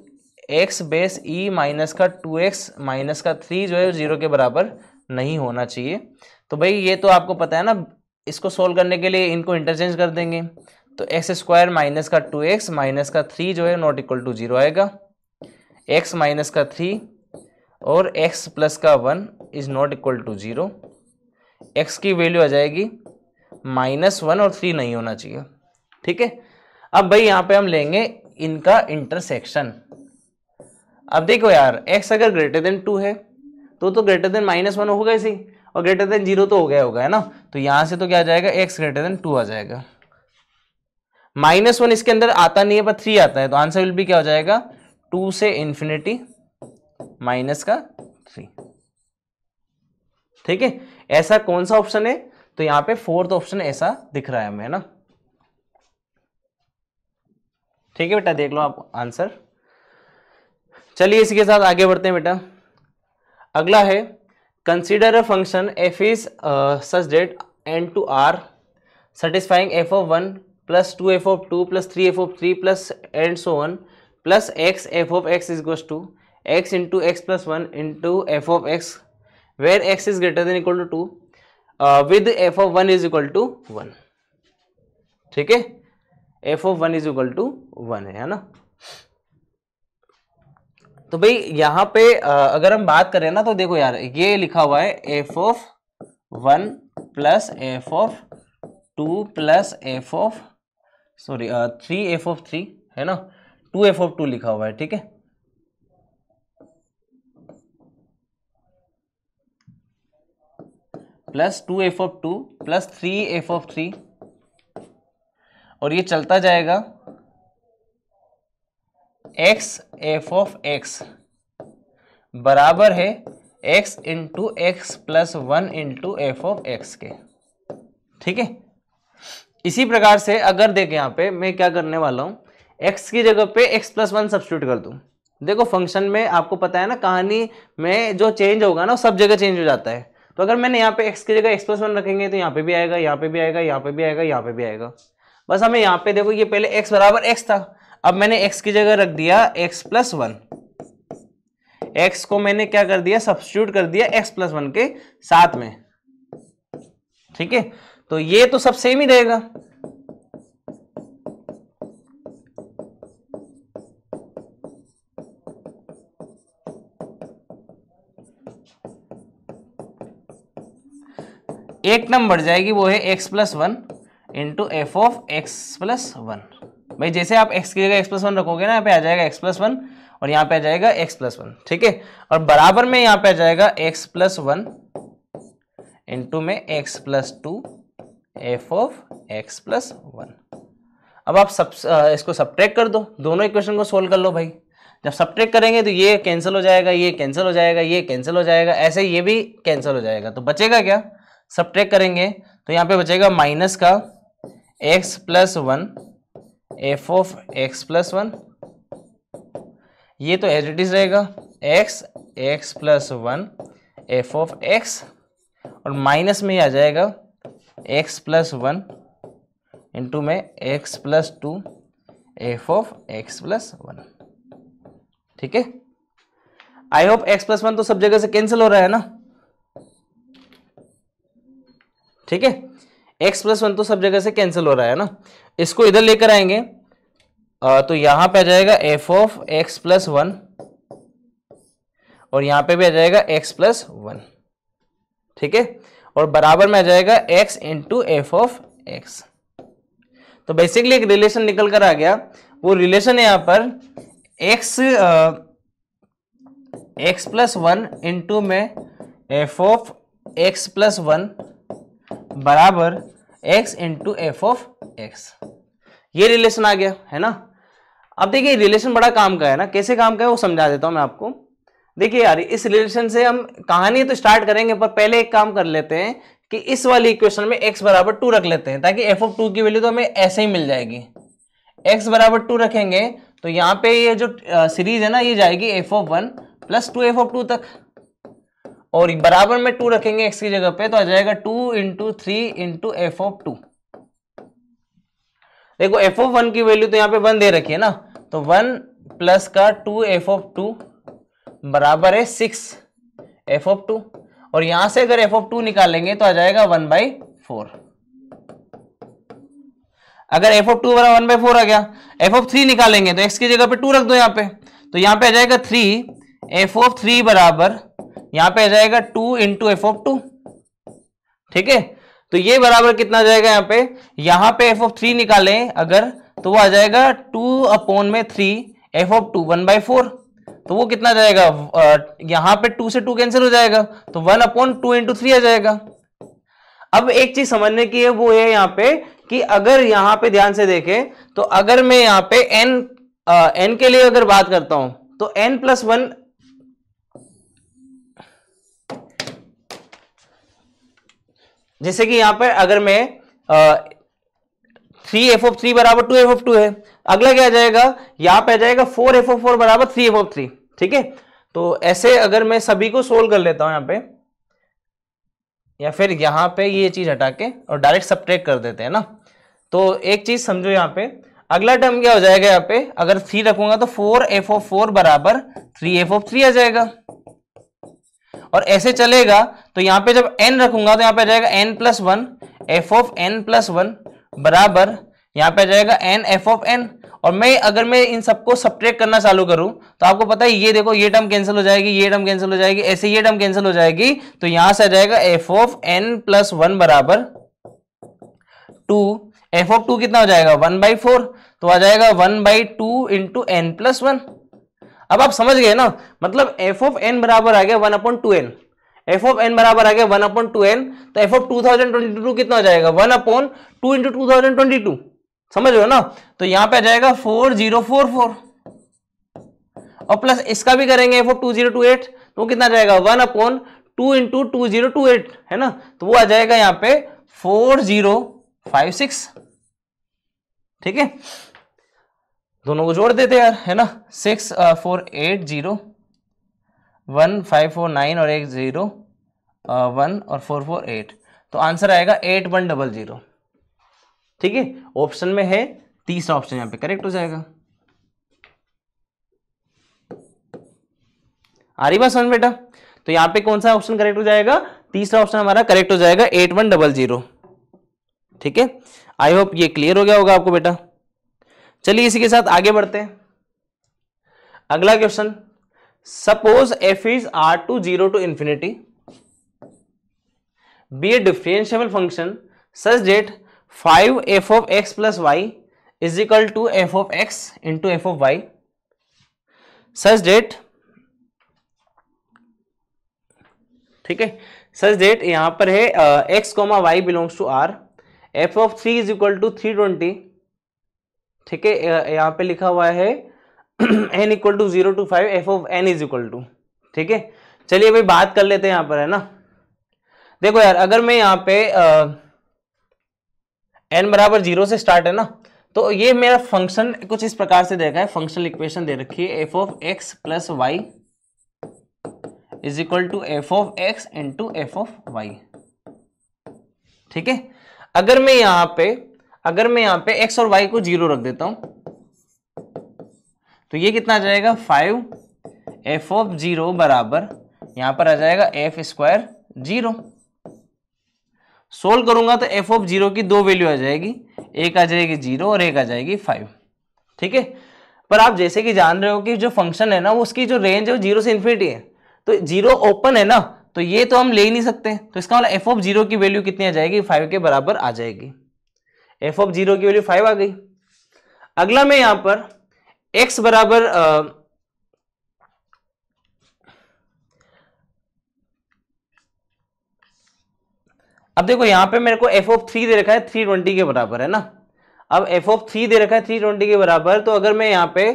x base e minus का टू एक्स माइनस का थ्री जो है ज़ीरो के बराबर नहीं होना चाहिए। तो भाई, ये तो आपको पता है ना, इसको सोल्व करने के लिए इनको इंटरचेंज कर देंगे। तो एक्स स्क्वायर माइनस का टू एक्स माइनस का थ्री जो है नॉट इक्वल टू ज़ीरो आएगा। एक्स माइनस का थ्री और एक्स प्लस का one is not equal to zero x की वैल्यू आ जाएगी माइनस वन और थ्री नहीं होना चाहिए। ठीक है? अब भाई, यहाँ पे हम लेंगे इनका इंटरसेक्शन। अब देखो यार, x अगर ग्रेटर देन टू है तो तो ग्रेटर देन माइनस वन होगा इसी, और ग्रेटर देन ज़ीरो तो हो गया होगा, है ना? तो यहाँ से तो क्या जाएगा? x ग्रेटर देन टू आ जाएगा। माइनस वन इसके अंदर आता नहीं है, पर थ्री आता है तो आंसर विल भी क्या हो जाएगा? टू से इंफिनिटी माइनस का थ्री ठीक है? ऐसा कौन सा ऑप्शन है? तो यहाँ पे फोर्थ ऑप्शन ऐसा दिख रहा है हमें ना? ठीक है बेटा, देख लो आप आंसर चलिए इसी के साथ आगे बढ़ते हैं बेटा। अगला है consider a function f is such that N to R satisfying f of one plus two f of two plus three f of three plus and so on plus x f of x is goes to x into x plus one into f of x where x is greater than equal to two with f of one is equal to one ठीक है? F of one is equal to one है ना? तो भाई यहाँ पे अगर हम बात करें ना तो देखो यार, ये लिखा हुआ है f of one plus f of two plus f of sorry three f of three, है ना? टू एफ़ ऑफ़ टू लिखा हुआ है, ठीक है? Plus two f of two plus three f of three और ये चलता जाएगा एक्स एफ़ ऑफ़ एक्स बराबर है x into x plus one into f of x के। ठीक है? इसी प्रकार से अगर देखें यहाँ पे, मैं क्या करने वाला हूँ? एक्स की जगह पे एक्स प्लस वन सब्सिट्यूट कर दूँ। देखो फ़ंक्शन में आपको पता है ना, कहानी में जो चेंज होगा ना, वो सब जगह चेंज हो जाता है। तो अगर मैंने यहाँ पे एक्स की जगह एक्स प्लस वन रखेंगे तो यहाँ पे भी आएगा, यहाँ पे भी आएगा, यहाँ पे भी आएगा, यहाँ पे भी आएगा। बस हमें यहाँ पे देखो ये पहले एक्स बराबर एक्स था। अब मैंने एक्स की जगह रख दिया एक्स प्लस वन एक्स को मैंने क्या कर दिया? सब्सिट्यूट कर दिया एक्स प्लस वन के साथ में। ठीक है? तो ये तो सब सेम ही रहेगा। एक टर्म बढ़ जाएगी, वो है x plus one into f of x plus one भाई, जैसे आप एक्स की जगह एक्स प्लस वन रखोगे ना, यहाँ पे आ जाएगा एक्स प्लस वन और यहाँ पे आ जाएगा एक्स प्लस वन ठीक है? और बराबर में यहाँ पे आ जाएगा एक्स प्लस वन इंटू में x plus two f of x plus one अब आप सब इसको सब्ट्रैक्ट कर दो। दोनों इक्वेशन को सोल्व कर लो भाई। जब सब्ट्रैक्ट करेंगे तो ये कैंसिल हो जाएगा, ये कैंसिल हो जाएगा, ये कैंसिल हो जाएगा, ऐसे ये भी कैंसिल हो जाएगा। तो बचेगा क्या? सब्ट्रैक्ट करेंगे तो यहाँ पे बचेगा माइनस का x plus one f of x plus one ये तो एज इट इज़ रहेगा। X x plus one f of x और माइनस में आ जाएगा। एक्स प्लस वन इंटू में x plus two f of x plus one ठीक है? I hope x plus one तो सब जगह से कैंसिल हो रहा है ना? ठीक है? एक्स प्लस वन तो सब जगह से कैंसिल हो रहा है ना? इसको इधर लेकर आएँगे। तो यहाँ पे आ जाएगा f of x plus one और यहाँ पे भी आ जाएगा एक्स प्लस वन ठीक है? और बराबर में आ जाएगा x into f of x तो बेसिकली एक रिलेशन निकल कर आ गया। वो रिलेशन है यहाँ पर x x plus one into में f of x plus one बराबर x into f of x ये रिलेशन आ गया, है ना? अब देखिए रिलेशन बड़ा काम का है ना। कैसे काम का है, वो समझा देता हूँ मैं आपको। देखिए यार, इस रिलेशन से हम कहानी तो स्टार्ट करेंगे, पर पहले एक काम कर लेते हैं कि इस वाली इक्वेशन में x बराबर टू रख लेते हैं, ताकि एफ़ ऑफ़ टू की वैल्यू तो हमें ऐसे ही मिल जाएगी। x बराबर टू रखेंगे तो यहाँ पे ये जो सीरीज़ है ना, ये जाएगी f of one plus two f of two तक। और बराबर में टू रखेंगे एक्स की जगह पे तो आ जाएगा two into three into f of two देखो एफ़ ऑफ़ वन की वैल्यू तो यहाँ पे वन दे रखी है ना? तो वन प्लस का टू एफ़ ऑफ़ टू बराबर है सिक्स एफ़ ऑफ़ टू और यहाँ से अगर एफ़ ऑफ़ टू निकालेंगे तो आ जाएगा वन बाई फोर अगर एफ़ ऑफ़ टू बराबर वन बाई फोर आ गया एफ़ ऑफ़ थ्री निकालेंगे तो एक्स की जगह पे टू रख दो यहाँ पे. तो यहाँ पे आ जाएगा थ्री एफ़ ऑफ़ थ्री बराबर यहाँ पे आ जाएगा two into f of two. ठीक है? तो ये बराबर कितना जाएगा यहाँ पे? यहाँ पे एफ़ ऑफ़ थ्री निकालें अगर तो वो आ जाएगा टू अपॉन में three, f of two one by four. तो वो कितना जाएगा? यहाँ पे टू से टू कैंसिल हो जाएगा तो one upon two into three आ जाएगा। अब एक चीज़ समझने की है, वो है यहाँ पे कि अगर यहाँ पे ध्यान से देखें तो अगर मैं यहाँ पे एन एन के लिए अगर बात करता हूँ तो एन प्लस वन जैसे कि यहाँ पर अगर मैं थ्री एफ़ ऑफ़ थ्री बराबर टू एफ़ ऑफ़ टू है, अगला क्या आ जाएगा? यहाँ पे आ जाएगा फोर एफ़ ऑफ़ फोर बराबर थ्री एफ़ ऑफ़ थ्री ठीक है? तो ऐसे अगर मैं सभी को सोल्व कर लेता हूँ यहाँ पे, या फिर यहाँ पे ये चीज़ हटा के और डायरेक्ट सब्ट्रैक्ट कर देते हैं ना? तो एक चीज़ समझो यहाँ पे, अगला टर्म क्या हो जाएगा यहाँ पे? अगर थ्री रखूँगा तो फोर एफ़ ऑफ़ फोर बराबर थ्री एफ़ ऑफ़ थ्री आ जाएगा। और ऐसे चलेगा तो यहाँ पे जब n रखूँगा तो यहाँ पे जाएगा n plus one f of n plus one बराबर, यहाँ पे जाएगा n एफ़ ऑफ़ n और मैं, अगर मैं इन सबको सब्ट्रैक्ट करना चालू करूँ तो आपको पता है, ये देखो, ये टर्म कैंसिल हो जाएगी, ये टर्म कैंसिल हो जाएगी, ऐसे ये टर्म कैंसिल हो जाएगी तो यहाँ से आ जाएगा f of n plus one बराबर टू एफ़ ऑफ़ टू कितना हो जाएगा? वन बाई फोर तो आ जाएगा one by two into n plus one अब आप समझ गए ना? मतलब एफ़ ऑफ़ एन बराबर आ गया one upon two n f of n बराबर आ गया वन अपॉन टू एन तो f of two thousand twenty two कितना हो जाएगा? One upon two into two thousand twenty two समझ रहे हो ना? तो यहाँ पे आ जाएगा फोर ज़ीरो फोर फोर और प्लस इसका भी करेंगे f of two zero two eight तो कितना जाएगा? One upon two into two zero two eight है ना? तो वो आ जाएगा यहाँ पे फोर ज़ीरो फाइव सिक्स ठीक है? दोनों को जोड़ देते यार, है ना? Six four eight zero one five four nine और एक ज़ीरो वन और फोर फोर एट तो आंसर आएगा एट वन डबल ज़ीरो ठीक है? ऑप्शन में है, तीसरा ऑप्शन यहाँ पे करेक्ट हो जाएगा. आ रही बात समझ बेटा? तो यहाँ पे कौन सा ऑप्शन करेक्ट हो जाएगा? तीसरा ऑप्शन हमारा करेक्ट हो जाएगा एट वन डबल ज़ीरो ठीक है? आई होप ये क्लियर हो गया होगा आपको बेटा. चलिए इसी के साथ आगे बढ़ते हैं। अगला question suppose f is R to zero to infinity be a differentiable function such that five f of x plus y is equal to f of x into f of y such that ठीक है such that यहाँ पर है x comma y belongs to R f of three is equal to three twenty ठीक है यहाँ पे लिखा हुआ है n equal to zero to five f of n is equal to ठीक है? चलिए भाई बात कर लेते हैं यहाँ पर, है ना? देखो यार, अगर मैं यहाँ पे एन बराबर ज़ीरो से स्टार्ट है ना तो ये मेरा फ़ंक्शन कुछ इस प्रकार से देखा है फंक्शनल इक्वेशन दे रखी है f of x plus y is equal to f of x into f of y ठीक है? अगर मैं यहाँ पे अगर मैं यहाँ पे एक्स और वाई को ज़ीरो रख देता हूँ तो ये कितना आ जाएगा? फाइव एफ़ ऑफ़ ज़ीरो बराबर यहाँ पर आ जाएगा एफ़ स्क्वायर ज़ीरो। सोल्व करूँगा तो एफ़ ऑफ़ ज़ीरो की दो वैल्यू आ जाएगी। एक आ जाएगी ज़ीरो और एक आ जाएगी फाइव। ठीक है? पर आप जैसे कि जान रहे हो कि जो फ़ंक्शन है ना उसकी जो रेंज है वो ज़ीरो से इन्फिनिटी है। तो ज़ीरो ओपन है ना तो ये तो हम ले ही नहीं सकते। तो इसका मतलब एफ़ ऑफ़ ज़ीरो की वैल्यू कितनी आ जाएगी? फाइव के बराबर आ जाएगी। एफ़ ऑफ़ ज़ीरो की वैल्यू फाइव आ गई। अगला मैं यहाँ पर एक्स बराबर अब देखो यहाँ पे मेरे को एफ़ ऑफ़ थ्री दे रखा है थ्री ट्वेंटी के बराबर है ना। अब एफ़ ऑफ़ थ्री दे रखा है थ्री ट्वेंटी के बराबर तो अगर मैं यहाँ पे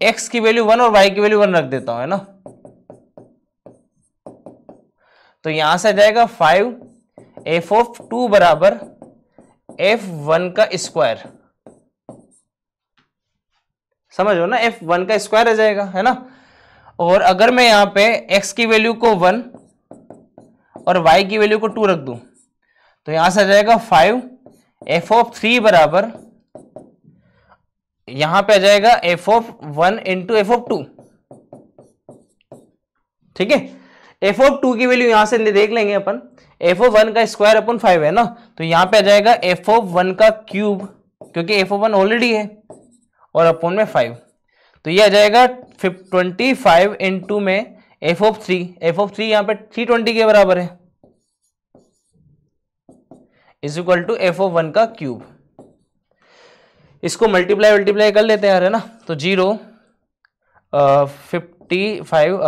एक्स की वैल्यू वन और वाई की वैल्यू वन रख देता हूँ, है ना। तो यहाँ से आ जाएगा फाइव एफ़ ऑफ़ टू बराबर एफ़ वन का स्क्वायर समझो ना? एफ़ वन का स्क्वायर आ जाएगा, है ना? और अगर मैं यहाँ पे एक्स की वैल्यू को वन और वाई की वैल्यू को टू रख दूँ तो यहाँ से आ जाएगा फाइव एफ़ ऑफ़ थ्री बराबर यहाँ पे आ जाएगा f of one into f of two ठीक है? एफ़ ऑफ़ टू की वैल्यू यहाँ से देख लेंगे अपन। एफ़ ऑफ़ वन का स्क्वायर अपन फाइव है ना? तो यहाँ पे आ जाएगा एफ़ ऑफ़ वन का क्यूब क्योंकि एफ़ ऑफ़ वन ऑलरेडी है, और अपन में फाइव तो ये आ जाएगा ट्वेंटी फाइव इंटू में f of three f of three यहाँ पे थ्री ट्वेंटी के बराबर है। Is equal to f of one का क्यूब इसको मल्टीप्लाई मल्टीप्लाई कर लेते हैं यार, है ना? तो zero fifty five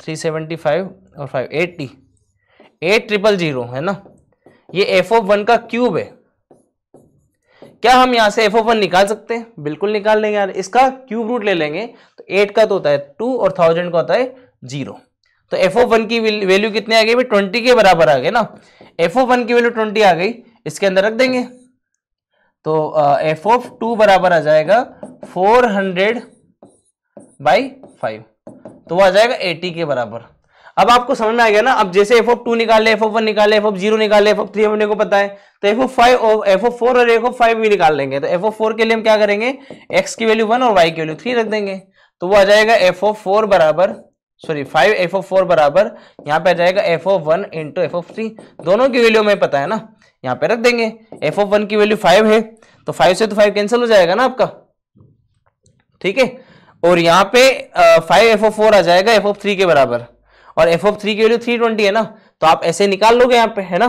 three seventy five और five eighty eight triple zero है ना? ये एफ़ ऑफ़ वन का क्यूब है। क्या हम यहाँ से एफ़ ऑफ़ वन निकाल सकते हैं? बिल्कुल निकाल लेंगे यार। इसका क्यूब रूट ले लेंगे। तो एट का तो होता है टू और थाउज़ेंड का होता है ज़ीरो तो एफ़ ऑफ़ वन की वैल्यू कितने आ गई? ट्वेंटी के बराबर आ गए ना? एफ़ ऑफ़ वन की वैल्यू ट्वेंटी आ गई। इसके अंदर रख देंगे। तो एफ़ ऑफ़ टू बराबर आ जाएगा फोर हंड्रेड बाई फाइव तो वो आ जाएगा एटी के बराबर। अब आपको समझ में आ गया ना अब जैसे एफ़ ऑफ़ टू निकाल एफ़ ऑफ़ वन निकाले एफ़ ऑफ़ ज़ीरो निकाले एफ़ ऑफ़ थ्री अपने को पता है तो f of five f of four और एफ़ ऑफ़ फाइव भी निकाल लेंगे तो एफ़ ऑफ़ फोर के लिए हम क्या करेंगे एक्स की वैल्यू वन और वाई की वैल्यू थ्री रख देंगे तो वो आ जाएगा एफ़ ऑफ़ फोर बराबर sorry five f of four बराबर यहाँ पे आ जाएगा f of one into f of three दोनों की वैल्यू हमें पता है ना यहाँ पे रख देंगे एफ़ ऑफ़ वन की वैल्यू फाइव है तो फाइव से तो फाइव कैंसिल हो जाएगा ना आपका ठीक है और यहाँ पे फाइव एफ़ ऑफ़ फोर आ जाएगा एफ़ ऑफ़ थ्री के बराबर और एफ़ ऑफ़ थ्री की वैल्यू थ्री ट्वेंटी है ना? तो आप ऐसे निकाल लोगे यहाँ पे, है ना?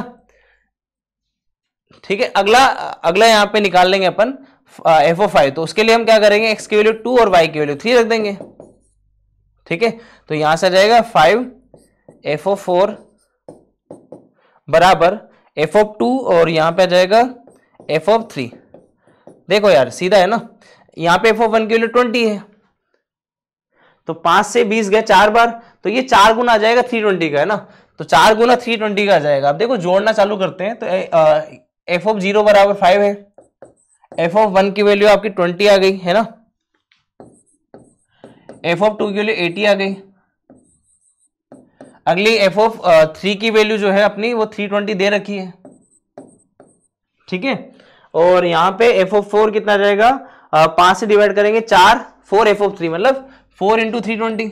ठीक है, अगला अगला यहाँ पे निकाल लेंगे अपन एफ़ ऑफ़ फाइव तो उसके लिए हम क्या करेंगे? एक्स की वैल्यू टू और वाई की वैल्यू थ्री रख देंगे। ठीक है? तो यहाँ से आ जाएगा फाइव एफ़ ऑफ़ फोर बराबर एफ़ ऑफ़ टू और यहाँ पे आ जाएगा एफ़ ऑफ़ थ्री देखो यार, सीधा है ना? यहाँ पे एफ़ ऑफ़ वन की वैल्यू ट्वेंटी है। तो पाँच से बीस गए चार बार तो ये चार गुना आ जाएगा थ्री ट्वेंटी का, है ना? तो चार गुना थ्री ट्वेंटी का आ जाएगा। अब देखो, जोड़ना चालू करते हैं तो एफ़ ऑफ़ ज़ीरो बराबर फाइव है। एफ़ ऑफ़ वन की वैल्यू आपकी ट्वेंटी आ गई, है ना? एफ़ ऑफ़ टू की वैल्यू एटी आ गई। अगली एफ़ ऑफ़ थ्री की वैल्यू जो है अपनी, वो थ्री ट्वेंटी दे रखी है। ठीक है? और यहाँ पे एफ़ ऑफ़ फोर कितना जाएगा? पाँच से डिवाइड करेंगे, चार फोर एफ़ ऑफ़ थ्री मतलब फोर इंटू थ्री ट्वेंटी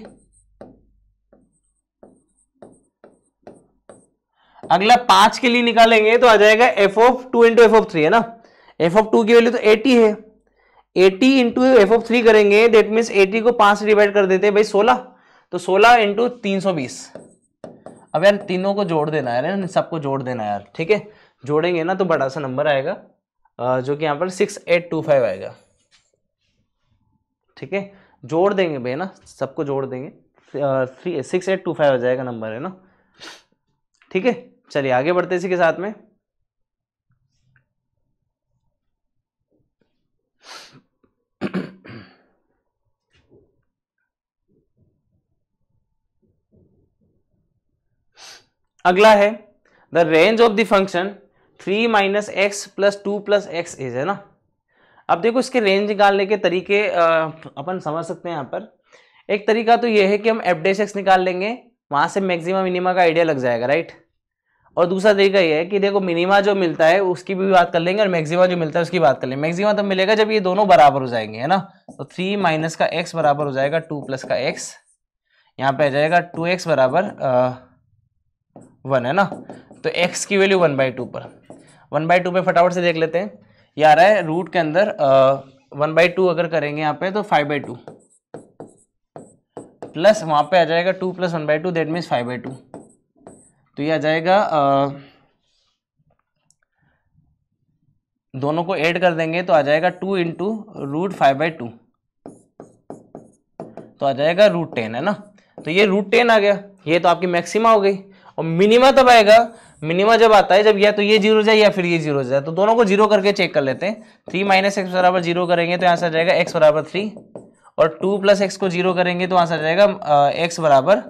अगला पाँच के लिए निकालेंगे तो आ जाएगा f of two into f of three है ना? एफ़ ऑफ़ टू की वैल्यू तो एटी है। Eighty into f of three करेंगे देट मीन्स एटी को पाँच डिवाइड कर देते हैं भाई सोलह। तो सोलह इंटू तीन सौ बीस। अब यार तीनों को जोड़ देना है सबको जोड़ देना यार, ठीक है? जोड़ेंगे ना तो बड़ा सा नंबर आएगा जो कि यहाँ पर सिक्स एट टू फाइव आएगा। ठीक है? जोड़ देंगे भाई ना? सबको जोड़ देंगे। Three six eight two five आ जाएगा नंबर है ना? ठीक है? चलिए, आगे बढ़ते इसी के साथ में। अगला है the range of the function three minus x plus two plus x is है ना? अब देखो, इसके रेंज निकालने के तरीके अपन समझ सकते हैं यहाँ पर। एक तरीका तो ये है कि हम एफ़ डेस एक्स निकाल लेंगे, वहाँ से मैक्सिमम मिनिमा का आइडिया लग जाएगा राइट और दूसरा तरीका ये है कि देखो मिनिमा जो मिलता है, उसकी भी बात कर लेंगे और मैक्सिमा जो मिलता है, उसकी बात कर लेंगे। मैक्सिमा तब मिलेगा जब ये दोनों बराबर हो जाएँगे, है ना? तो थ्री माइनस का एक्स बराबर हो जाएगा टू प्लस का एक्स यहाँ पे आ जाएगा टू एक्स बराबर वन है ना? तो एक्स की वैल्यू वन बाई टू पर। वन बाई टू पे फटाफट से देख लेते हैं। ये आ रहा है रूट के अंदर वन बाई टू अगर करेंगे यहाँ पे तो फाइव बाई टू प्लस वहाँ पे आ जाएगा two plus one by two that means five by two तो ये आ जाएगा आ, दोनों को ऐड कर देंगे तो आ जाएगा two into root five by two तो आ जाएगा रूट टेन है ना? तो ये रूट टेन आ गया। ये तो आपकी मैक्सिमा हो गई। और मिनिमा तब आएगा। मिनिमा जब आता है जब या तो ये ज़ीरो जाए या फिर ये ज़ीरो जाए तो दोनों को ज़ीरो करके चेक कर लेते हैं। थ्री माइनस एक्स बराबर ज़ीरो करेंगे तो यहाँ से आ जाएगा एक्स बराबर थ्री और टू प्लस एक्स को ज़ीरो करेंगे तो यहाँ से आ जाएगा एक्स बराबर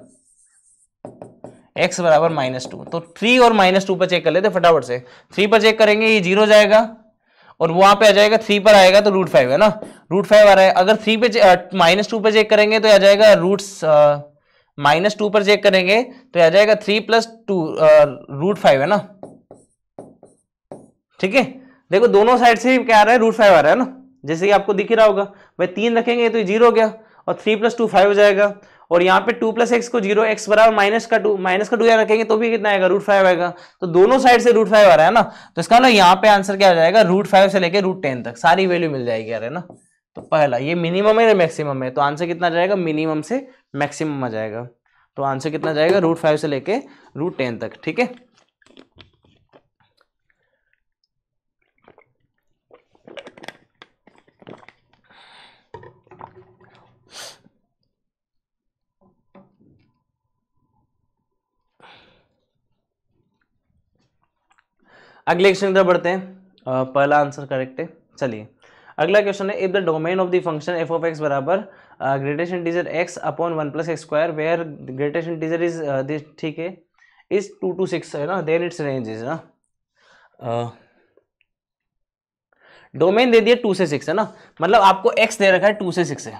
एक्स बराबर माइनस टू तो थ्री और माइनस टू पर चेक कर लेते फटाफट से। थ्री पर चेक करेंगे, ये ज़ीरो जाएगा और वहाँ पे आ जाएगा थ्री पर आएगा तो रूट फाइव है ना? रूट फाइव आ रहा है। अगर थ्री पे माइनस टू पर चेक करेंगे तो आ जाएगा रूट माइनस टू पर चेक करेंगे तो आ जाएगा three plus two root five है ना? ठीक है? देखो दोनों साइड से क्या आ रहा है? रूट फाइव आ रहा है ना? जैसे कि आपको दिख ही रहा होगा। भाई तीन रखेंगे तो ज़ीरो हो गया और थ्री प्लस टू फाइव हो जाएगा। और यहाँ पे टू प्लस एक्स को ज़ीरो एक्स बराबर माइनस का टू माइनस का टू यहाँ रखेंगे तो भी कितना आएगा? रूट फाइव आएगा। तो दोनों साइड से रूट फाइव आ रहा है ना? तो इसका ना यहाँ पे आंसर क्या आ जाएगा? रूट फाइव से लेकर रूट टेन तक। सारी वैल्यू मिल जाएगी यार, है ना? तो पहला, ये मिनिमम है मैक्सिमम है? तो आंसर कितना जाएगा? मिनिमम से मैक्सिमम आ जाएगा। तो आंसर कितना जाएगा? रूट फाइव से लेके रूट टेन तक, ठीक है? अगले क्वेश्चन की तरफ़ बढ़ते हैं। पहला आंसर करेक्ट है। चलिए। अगला क्वेश्चन है if the domain of the function f of x बराबर greatest integer x upon one plus x square where greatest integer is this ठीक है। इज़ टू टू सिक्स है ना देन इट्स रेंज इज़ ना। Domain दे दिया two से six है ना। मतलब आपको एक्स दे रखा है टू से सिक्स है।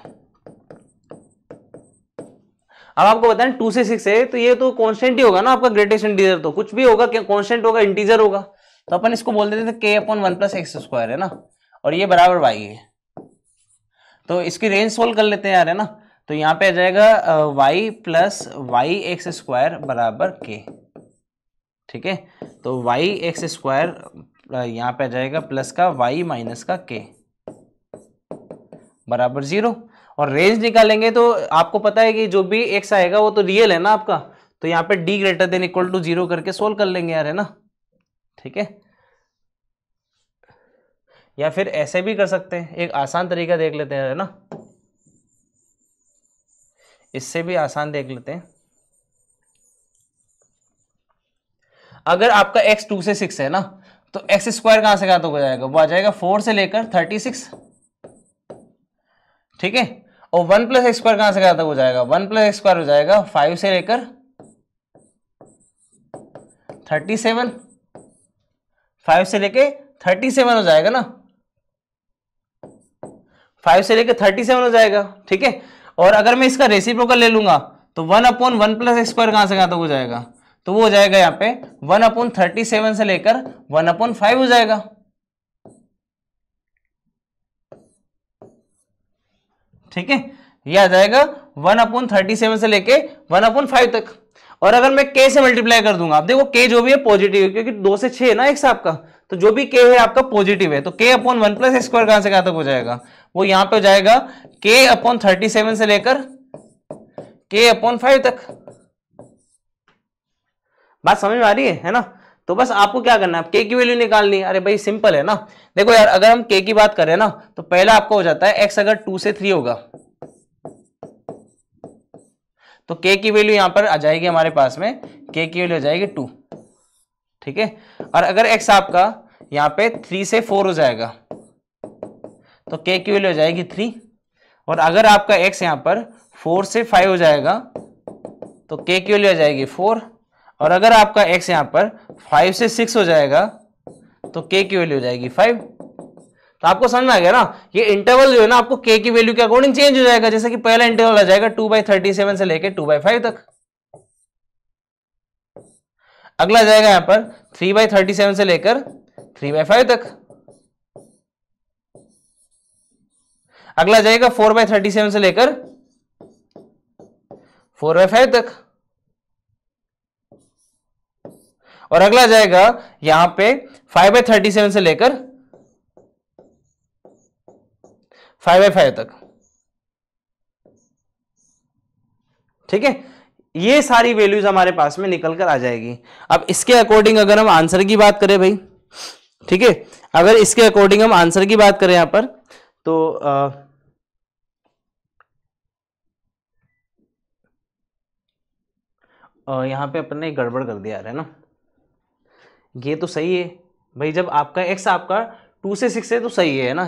अब आपको बताएँ टू से सिक्स है तो ये तो कॉन्स्टेंट ही होगा ना आपका ग्रेटेस्ट इंटीजर तो। कुछ भी होगा, क्या कॉन्स्टेंट होगा इंटीजर होगा। तो अपन इसको बोल देते थे के upon one plus x square है ना? और ये बराबर वाई है। तो इसकी रेंज सोल्व कर लेते हैं यार, है ना? तो यहाँ पे आ जाएगा y plus y x square बराबर के ठीक है? तो वाई एक्स स्क्वायर यहाँ पे आ जाएगा प्लस का वाई माइनस का के बराबर ज़ीरो और रेंज निकालेंगे तो आपको पता है कि जो भी एक्स आएगा वो तो रियल है ना आपका? तो यहाँ पे D greater than equal to zero करके सोल्व कर लेंगे यार, है ना? ठीक है? या फिर ऐसे भी कर सकते हैं। एक आसान तरीका देख लेते हैं, है ना? इससे भी आसान देख लेते हैं। अगर आपका x टू से सिक्स है ना तो एक्स स्क्वायर कहाँ से कहाँ तक हो जाएगा? वो आ जाएगा फोर से लेकर थर्टी सिक्स ठीक है? और वन प्लस एक्स स्क्वायर कहाँ से कहाँ तक हो जाएगा? वन प्लस एक्स स्क्वायर हो जाएगा फाइव से लेकर थर्टी सेवन फाइव से लेके थर्टी सेवन हो जाएगा ना? फाइव से लेके थर्टी सेवन हो जाएगा, ठीक है? और अगर मैं इसका रेसिप्रोकल ले लूँगा तो one upon one plus square कहाँ से कहाँ तक हो जाएगा? तो वो हो जाएगा यहाँ पे वन अपॉन थर्टी सेवन से लेकर वन अपॉन फाइव हो जाएगा। ठीक है? ये आ जाएगा वन अपॉन थर्टी सेवन से लेके वन अपॉन फाइव तक। और अगर मैं के से मल्टीप्लाई कर दूँगा, आप देखो के जो भी है पॉजिटिव है, क्योंकि दो से छह ना एक से आपका तो जो भी के है आपका पॉजिटिव है तो के अपॉन वन प्लस स्क्वायर कहाँ से कहाँ तक हो जाएगा? वो यहाँ पे हो जाएगा के अपॉन थर्टी सेवन से लेकर के अपॉन फाइव तक। बात समझ में आ रही है? है ना? तो बस आपको क्या करना है? के की वैल्यू निकालनी है। अरे भाई सिंपल है ना? देखो यार, अगर हम के की बात करें ना तो पहला आपको हो जाता है एक्स अगर टू से थ्री होगा। तो के की वैल्यू यहाँ पर आ जाएगी हमारे पास में के की वैल्यू आ जाएगी टू ठीक है? और अगर एक्स आपका यहाँ पे थ्री से फोर हो जाएगा तो के की वैल्यू हो जाएगी थ्री और अगर आपका एक्स यहाँ पर फोर से फाइव हो जाएगा तो के की वैल्यू आ जाएगी फोर और अगर आपका एक्स यहाँ पर फाइव से सिक्स हो जाएगा तो के की वैल्यू हो जाएगी फाइव तो आपको समझ में आ गया ना? ये इंटरवल जो है ना, आपको के की वैल्यू के अकॉर्डिंग चेंज हो जाएगा, जैसे कि पहला इंटरवल आ जाएगा टू बाई थर्टी सेवन से लेकर टू बाई फाइव तक। अगला जाएगा यहाँ पर थ्री बाई थर्टी सेवन से लेकर थ्री बाई फाइव तक। अगला जाएगा फोर बाई थर्टी सेवन से लेकर फोर बाई फाइव तक। और अगला जाएगा यहाँ पे फाइव बाई थर्टी सेवन से लेकर फाइव बाई फाइव तक। ठीक है? ये सारी वैल्यूज़ हमारे पास में निकल कर आ जाएगी। अब इसके अकॉर्डिंग अगर हम आंसर की बात करें भाई ठीक है? अगर इसके अकॉर्डिंग हम आंसर की बात करें यहाँ पर तो आ, आ, यहाँ पे अपन गड़बड़ कर दिया है ना? ये तो सही है। भाई जब आपका एक्स आपका टू से सिक्स है तो सही है ना?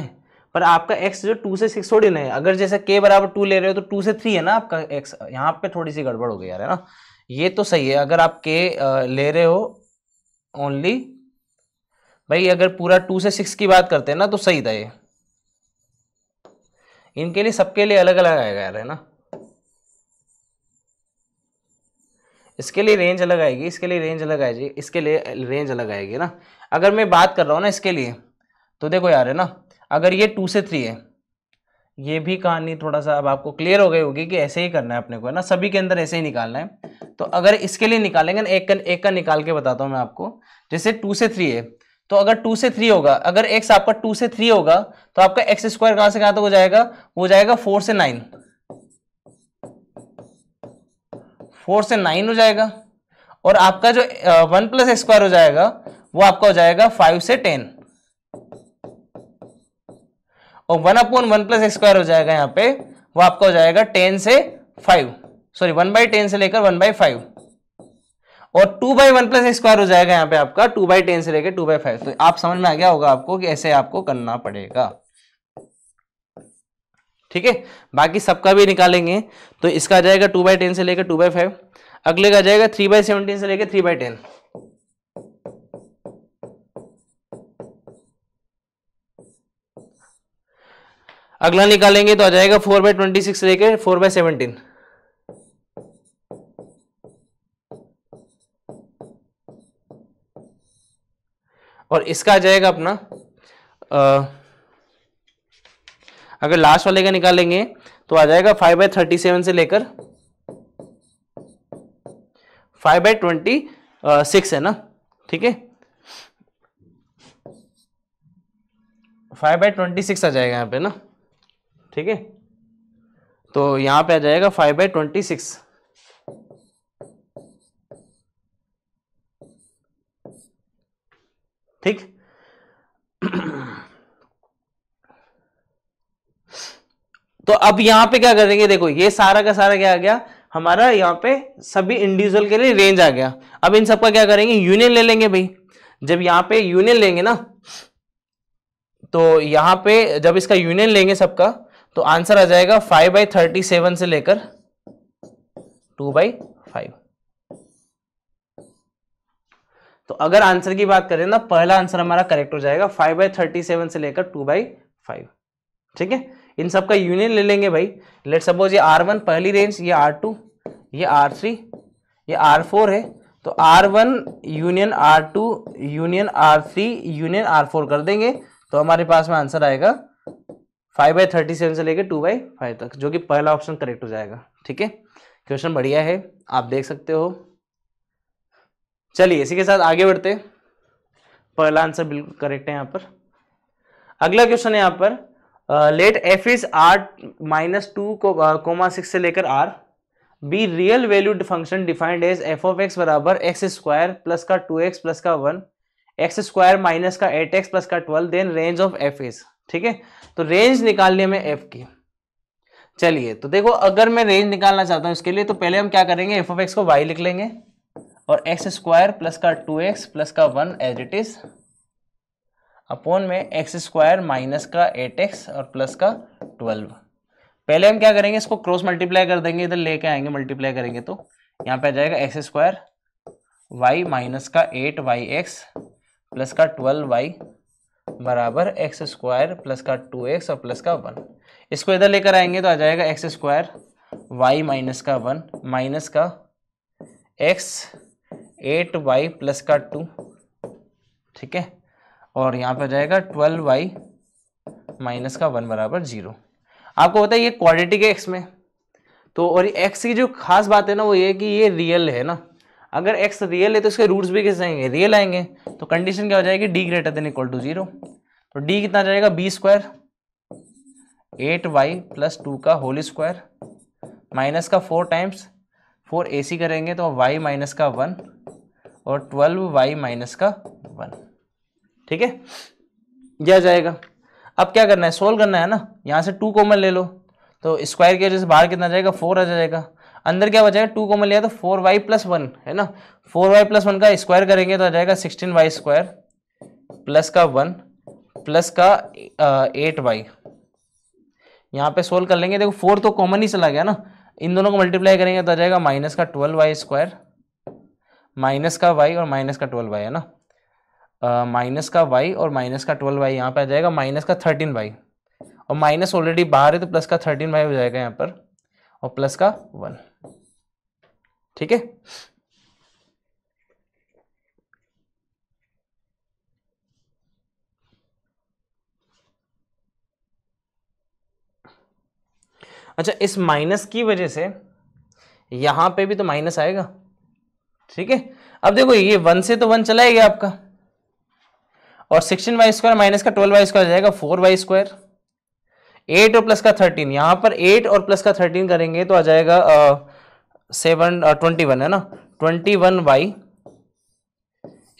पर आपका एक्स जो टू से सिक्स थोड़ी नहीं है। अगर जैसे के बराबर टू ले रहे हो तो टू से थ्री है ना आपका एक्स यहाँ पे थोड़ी सी गड़बड़ हो गई यार, है ना? ये तो सही है। अगर आप के ले रहे हो ओनली भाई अगर पूरा टू से सिक्स की बात करते हैं ना तो सही था ये। इनके लिए सबके लिए अलग अलग आएगा यार, है ना? इसके लिए रेंज अलग आएगी, इसके लिए रेंज अलग आएगी, इसके लिए रेंज अलग आएगी ना? अगर मैं बात कर रहा हूँ ना इसके लिए तो देखो यार, है ना? अगर ये टू से थ्री है, ये भी कहानी थोड़ा सा अब आपको क्लियर हो गई होगी कि ऐसे ही करना है अपने को, है ना? सभी के अंदर ऐसे ही निकालना है। तो अगर इसके लिए निकालेंगे ना, एक का एक का निकाल के बताता हूँ मैं आपको। जैसे टू से थ्री है तो अगर टू से थ्री होगा, अगर एक्स आपका टू से थ्री होगा तो आपका एक्स स्क्वायर कहाँ से कहाँ तक हो जाएगा? हो जाएगा फोर से नाइन फोर से नाइन हो जाएगा, और आपका जो वन प्लस स्क्वायर हो जाएगा, वो आपका हो जाएगा फाइव से टेन और one upon one plus square हो जाएगा यहाँ पे, वो आपका हो जाएगा टेन से five. Sorry one by ten से लेकर वन बाई फाइव। और two by one plus square हो जाएगा यहाँ पे आपका, टू बाई टेन से लेकर टू बाई फाइव। तो आप समझ में आ गया होगा आपको कि ऐसे आपको करना पड़ेगा। ठीक है? बाकी सबका भी निकालेंगे। तो इसका आ जाएगा टू बाई टेन से लेकर टू बाई फाइव। अगले का जाएगा थ्री बाई सेवनटीन से लेकर थ्री बाई टेन। अगला निकालेंगे तो आ जाएगा फोर बाय ट्वेंटी सिक्स लेके फोर बाय सेवनटीन। और इसका आ जाएगा अपना आ, अगर लास्ट वाले का निकालेंगे तो आ जाएगा फाइव बाय थर्टी सेवन से लेकर फाइव बाय ट्वेंटी सिक्स है ना ठीक है? फाइव बाय ट्वेंटी सिक्स आ जाएगा यहाँ पे ना। ठीक है? तो यहाँ पे आ जाएगा फाइव बाई ट्वेंटी सिक्स ठीक? तो अब यहाँ पे क्या करेंगे? देखो, ये सारा का सारा क्या आ गया? हमारा यहाँ पे सभी इंडिविजुअल के लिए रेंज आ गया। अब इन सबका क्या करेंगे? यूनियन ले लेंगे भाई। जब यहाँ पे यूनियन लेंगे ना तो यहाँ पे जब इसका यूनियन लेंगे सबका तो आंसर आ जाएगा फाइव बाई थर्टी सेवन से लेकर टू बाई फाइव तो अगर आंसर की बात करें ना, पहला आंसर हमारा करेक्ट हो जाएगा फाइव बाई थर्टी सेवन से लेकर टू बाई फाइव ठीक है? इन सब का यूनियन ले लेंगे भाई. लेट सपोज़ ये आर वन पहली रेंज ये आर टू ये आर थ्री ये आर फोर है. तो R one union R two union R three union R four कर देंगे. तो हमारे पास में आंसर आएगा फाइव बाई थर्टी सेवन से लेकर टू बाई फाइव तक, जो कि पहला ऑप्शन करेक्ट हो जाएगा, ठीक है? क्वेश्चन बढ़िया है, आप देख सकते हो। चलिए, इसी के साथ आगे बढ़ते पहला आंसर बिल्कुल करेक्ट है यहाँ पर। अगला क्वेश्चन है यहाँ पर let f is R minus two comma six से लेकर R be real valued function defined as f of x बराबर एक्स स्क्वायर प्लस का टू एक्स प्लस का वन एक्स स्क्वायर माइनस का एट एक्स प्लस का twelve then range of f is ठीक है? तो रेंज निकालने में एफ़ की। चलिए तो देखो, अगर मैं रेंज निकालना चाहता हूँ इसके लिए तो पहले हम क्या करेंगे? एफ़ ऑफ़ एक्स को वाई लिख लेंगे और एक्स स्क्वायर प्लस का टू एक्स प्लस का one as it is upon में एक्स स्क्वायर माइनस का एट एक्स और प्लस का ट्वेल्व पहले हम क्या करेंगे? इसको क्रॉस मल्टीप्लाई कर देंगे, इधर लेके आएँगे मल्टीप्लाई करेंगे तो। यहाँ पे आ जाएगा एक्स स्क्वायर वाई माइनस का एट वाई एक्स प्लस का ट्वेल्व वाई बराबर एक्स स्क्वायर प्लस का टू एक्स और प्लस का वन इसको इधर लेकर आएँगे तो आ जाएगा एक्स स्क्वायर वाई माइनस का वन माइनस का एक्स एट वाई प्लस का टू ठीक है? और यहाँ पर जाएगा ट्वेल्व वाई माइनस का वन बराबर ज़ीरो आपको पता है ये क्वाड्रेटिक है एक्स में? तो और एक्स की जो खास बात है ना, वो ये कि ये रियल है ना? अगर एक्स रियल है तो इसके रूट्स भी कैसे आएँगे? रियल आएँगे। तो कंडीशन क्या हो जाएगी? D greater than equal to zero तो डी कितना जाएगा? B square eight y plus two का होल स्क्वायर माइनस का four times four a c करेंगे तो वाई माइनस का वन और ट्वेल्व वाई माइनस का वन ठीक है? यह जाएगा। अब क्या करना है? सोल्व करना है ना? यहाँ से टू कॉमन ले लो। तो स्क्वायर की वजह से बाहर कितना जाएगा? फोर आ जाएगा। अंदर क्या बचेगा? टू कॉमन लिया तो फोर वाई प्लस वन है ना? फोर वाई प्लस वन का स्क्वायर करेंगे तो आ जाएगा सिक्सटीन वाई स्क्वायर प्लस का वन प्लस का एट वाई यहाँ पे सोल्व कर लेंगे। देखो फोर तो कॉमन ही चला गया ना। इन दोनों को मल्टीप्लाई करेंगे तो आ जाएगा माइनस का ट्वेल्व वाई स्क्वायर माइनस का वाई और माइनस का ट्वेल्व वाई है ना? माइनस का वाई और माइनस का ट्वेल्व वाई यहाँ पे आ जाएगा माइनस का थर्टीन वाई और माइनस ऑलरेडी बाहर है तो प्लस का थर्टीन वाई हो जाएगा यहाँ पर। और प्लस का वन। ठीक है? अच्छा इस माइनस की वजह से यहाँ पे भी तो माइनस आएगा। ठीक है? अब देखो, ये वन से तो वन चला गया आपका। और सिक्सटीन वाई स्क्वायर माइनस का ट्वेल्व वाई स्क्वायर जाएगा, फोर वाई स्क्वायर। एट और प्लस का थर्टीन, यहाँ पर एट और प्लस का थर्टीन करेंगे तो आ जाएगा सेवन ट्वेंटी वन, है ना? Twenty one y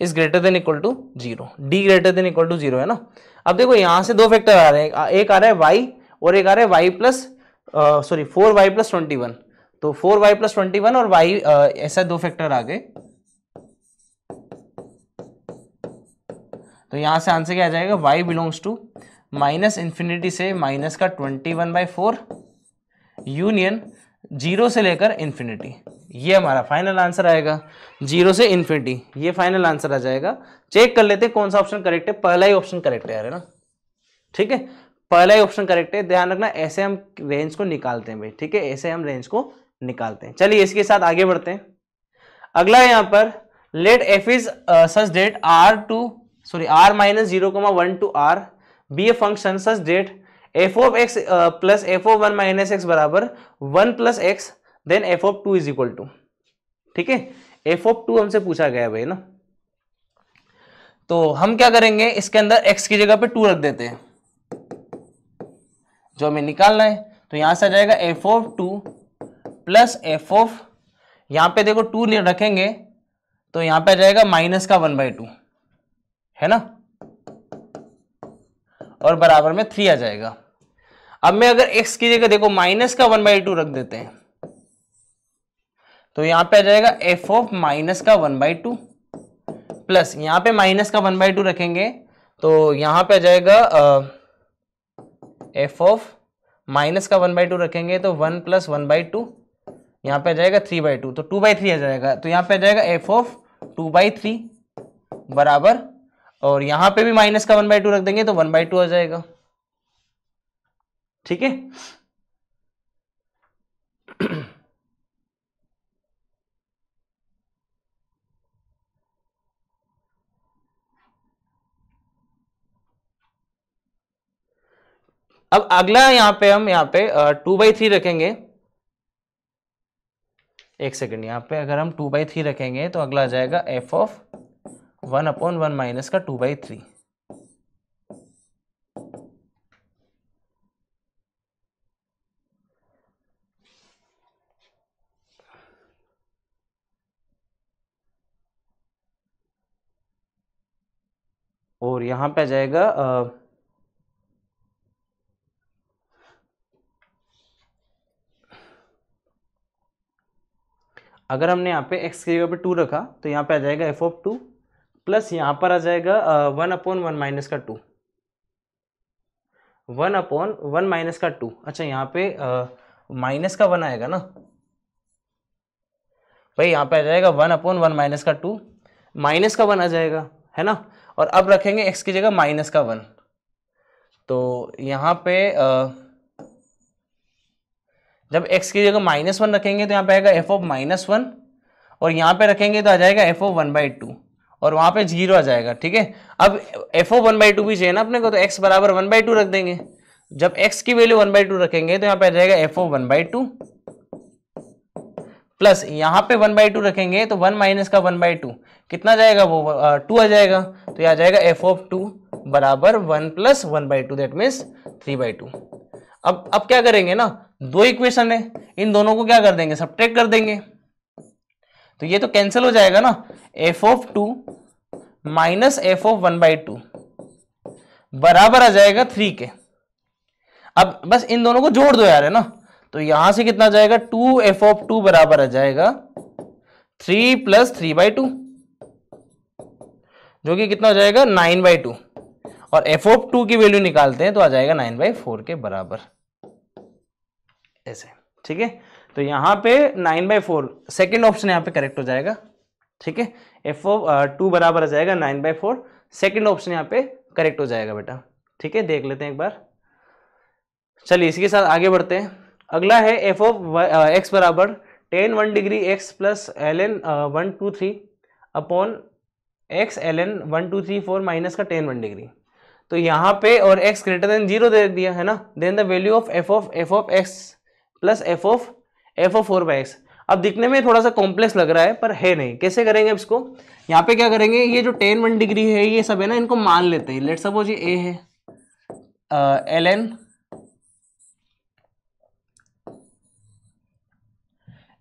is greater than equal to zero D greater than equal to zero है ना? अब देखो, यहाँ से दो फैक्टर आ रहे हैं। एक आ रहा है वाई और एक आ रहा है y plus sorry four y plus twenty one तो four y plus twenty one और वाई ऐसा दो फैक्टर आ गए। तो यहाँ से आंसर क्या आ जाएगा? y belongs to minus infinity से माइनस का twenty one by four, union zero से लेकर इंफिनिटी ये हमारा फाइनल आंसर आएगा। ज़ीरो से इन्फिनिटी, ये फाइनल आंसर आ जाएगा। चेक कर लेते हैं कौन सा ऑप्शन करेक्ट है। पहला ही ऑप्शन करेक्ट है ना? ठीक है? पहला ही ऑप्शन करेक्ट है। ध्यान रखना, ऐसे हम रेंज को निकालते हैं भाई। ठीक है? ऐसे हम रेंज को निकालते हैं। चलिए इसके साथ आगे बढ़ते हैं। अगला यहाँ पर let f is such that R two sorry R minus zero comma one to R be a function such that f of x plus f of one minus x बराबर one plus x then f of two is equal to ठीक है? F of to हमसे पूछा गया भाई, ना? तो हम क्या करेंगे? इसके अंदर एक्स की जगह पे टू रख देते हैं। जो हमें निकालना है तो यहाँ से आ जाएगा f of two plus f of यहाँ पे देखो टू रखेंगे तो यहाँ पे आ जाएगा माइनस का वन बाई टू है ना? और बराबर में थ्री आ जाएगा। अब मैं अगर एक्स की जगह देखो माइनस का वन बाई टू रख देते हैं। तो यहाँ पे आ जाएगा एफ़ ऑफ़ माइनस का वन बाई टू प्लस यहाँ पे माइनस का वन बाई टू रखेंगे तो यहाँ पे आ जाएगा एफ़ ऑफ़ माइनस का वन बाई टू रखेंगे तो one plus one by two यहाँ पे आ जाएगा थ्री बाई टू तो टू बाई थ्री आ जाएगा। तो यहाँ पे आ जाएगा f of two by three बराबर और यहाँ पे भी माइनस का वन बाई टू रख देंगे तो वन बाई टू आ जाएगा। ठीक है? अब अगला यहाँ पे हम यहाँ पे टू बाई थ्री रखेंगे। एक सेकेंड यहाँ पे अगर हम टू बाई थ्री रखेंगे तो अगला आ जाएगा f of one upon one minus का टू बाई थ्री। और यहाँ पे आ जाएगा अगर हमने यहाँ पे x की जगह पे टू रखा तो यहाँ पे आ जाएगा एफ़ ऑफ़ टू प्लस यहाँ पर आ जाएगा वन अपॉन वन माइनस का two. One upon one minus का टू। अच्छा यहाँ पे माइनस का वन आएगा ना? भाई यहाँ पे आ जाएगा वन अपॉन वन माइनस का टू। माइनस का वन आ जाएगा है ना? और अब रखेंगे एक्स की जगह माइनस का वन। तो यहाँ पे आ, जब एक्स की जगह माइनस वन रखेंगे तो यहाँ पे आएगा एफ़ ऑफ़ माइनस वन और यहाँ पे रखेंगे तो आ जाएगा f of one by two और वहाँ पे ज़ीरो आ जाएगा, ठीक है? अब f of one by two भी चाहिए ना अपने को तो एक्स बराबर वन बाई टू रख देंगे। जब एक्स की वैल्यू वन बाई टू रखेंगे तो यहाँ पे आ जाएगा f of one by two plus यहाँ पे वन बाई टू रखेंगे तो वन माइनस का वन बाई टू कितना जाएगा वो टू आ जाएगा तो यह आ जाएगा एफ़ ऑफ़ टू बराबर one plus one by two that means three by two अब अब क्या करेंगे ना, दो इक्वेशन है, इन दोनों को क्या कर देंगे सब्ट्रैक्ट कर देंगे। तो ये तो कैंसिल हो जाएगा ना? F of two minus f of one by two बराबर आ जाएगा थ्री के। अब बस इन दोनों को जोड़ दो यार, है ना? तो यहाँ से कितना जाएगा? टू एफ़ ऑफ़ टू बराबर आ जाएगा three plus three by two जो कि कितना हो जाएगा? नाइन बाई टू और एफ़ ऑफ़ टू की वैल्यू निकालते हैं तो आ जाएगा नाइन बाई फोर के बराबर। ऐसे, ठीक है? तो यहाँ पे nine by four second option यहाँ पे करेक्ट हो जाएगा, ठीक है? एफ़ ऑफ़ टू बराबर आ जाएगा nine by four second option यहाँ पे करेक्ट हो जाएगा बेटा, ठीक है? देख लेते हैं एक बार। चलिए, इसी के साथ आगे बढ़ते हैं। अगला है एफ़ ऑफ़ एक्स बराबर tan one degree x plus l n one two three upon x l n one two three four minus का टेन वन डिग्री तो यहाँ पे और एक्स ग्रेटर देन ज़ीरो दे दिया, है ना? Then the value of f of f of x plus f of f of four by x अब दिखने में थोड़ा सा कॉम्प्लेक्स लग रहा है, पर है नहीं। कैसे करेंगे इसको? यहाँ पे क्या करेंगे? ये जो टेन वन डिग्री है, ये सब है ना, इनको मान लेते हैं। लेट सपोज़ ये ए है। L n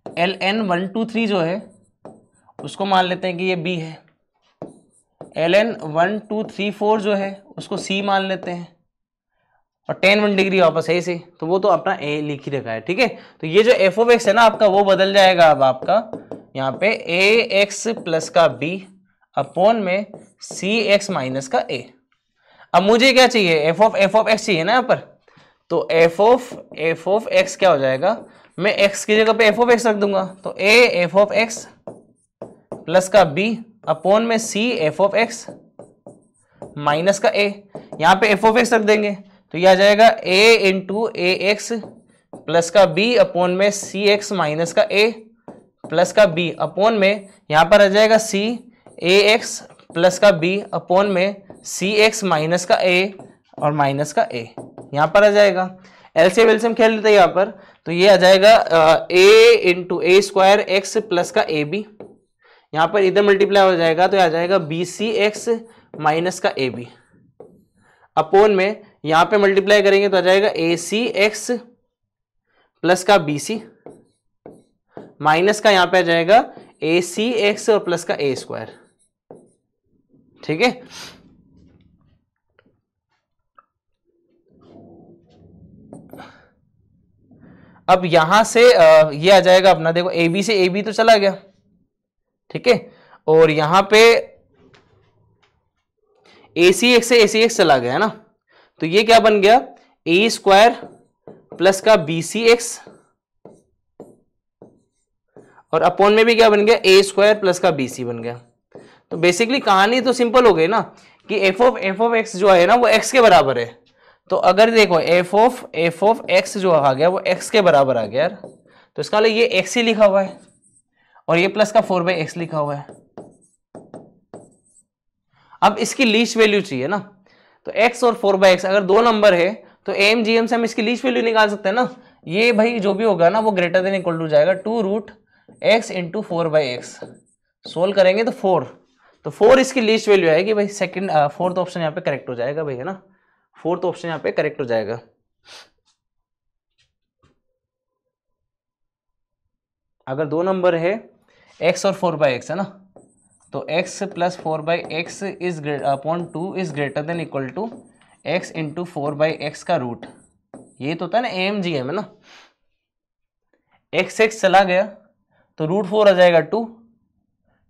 l n one two three जो है, उसको मान लेते हैं कि ये बी है। L n one two three four जो है, उसको सी मान लेते हैं। और टेन वन डिग्री वापस है इसे तो वो तो अपना ए लिख ही रखा है, ठीक है? तो ये जो एफ़ ऑफ़ एक्स है ना, आपका वो बदल जाएगा अब आपका, यहाँ पे ए एक्स प्लस का बी अपॉन में सी एक्स माइनस का ए अब मुझे क्या चाहिए? F of f of x चाहिए ना यहाँ पर? तो f of f of x क्या हो जाएगा? मैं एक्स की जगह पे एफ़ ऑफ़ एक्स रख दूँगा तो a f of x plus का बी अपॉन में c f of x minus का ए यहाँ पे एफ़ ऑफ़ एक्स रख देंगे। तो यह आ जाएगा a into a x plus का बी अपॉन में सी एक्स माइनस का ए प्लस का बी अपोन में यहाँ पर आ जाएगा सी ए एक्स प्लस का बी अपॉन में सी एक्स माइनस का ए और माइनस का ए यहाँ पर आ जाएगा। एलसीएम एलसीएम खेल लेते हैं यहाँ पर। तो ये आ जाएगा a into a square x plus का ए बी यहाँ पर इधर मल्टीप्लाई हो जाएगा तो आ जाएगा बी सी एक्स माइनस का ए बी अपोन में यहाँ पे मल्टीप्लाई करेंगे तो आ जाएगा ए सी एक्स प्लस का बी सी माइनस का यहाँ पे आ जाएगा ए सी एक्स और प्लस का ए स्क्वायर ठीक है? अब यहाँ से ये आ जाएगा अपना, देखो ए बी से ए बी तो चला गया। ठीक है? और यहाँ पे ए सी एक्स से ए सी एक्स चला गया, है ना? तो ये क्या बन गया? ए स्क्वायर प्लस का बी सी एक्स और अपॉन में भी क्या बन गया? ए स्क्वायर प्लस का बी सी बन गया। तो बेसिकली कहानी तो सिंपल हो गई ना कि f of f of x जो है ना, वो एक्स के बराबर है। तो अगर देखो f of f of x जो आ गया, वो एक्स के बराबर आ गया यार। तो इसका ये एक्स ही लिखा हुआ है और ये प्लस का फोर बाई एक्स लिखा हुआ है। अब इसकी लीस्ट वैल्यू चाहिए ना। तो एक्स और फोर बाई एक्स अगर दो नंबर है तो एम जी एम से हम इसकी लीस्ट वैल्यू निकाल सकते हैं ना? ये भाई जो भी होगा ना, वो ग्रेटर देन इक्वल टू जाएगा two root x into four by x solve करेंगे तो फोर तो फोर इसकी लीस्ट वैल्यू आएगी भाई सेकंड फोर्थ ऑप्शन यहाँ पे करेक्ट हो जाएगा भाई, है ना? फोर्थ ऑप्शन यहाँ पे करेक्ट हो जाएगा। अगर दो नंबर है एक्स और फोर बाई एक्स है ना? तो x plus four by x is great upon two is greater than equal to x into four by x का रूट ये तो होता है ना एम जी एम है ना? एक्स एक्स चला गया तो रूट फोर आ जाएगा टू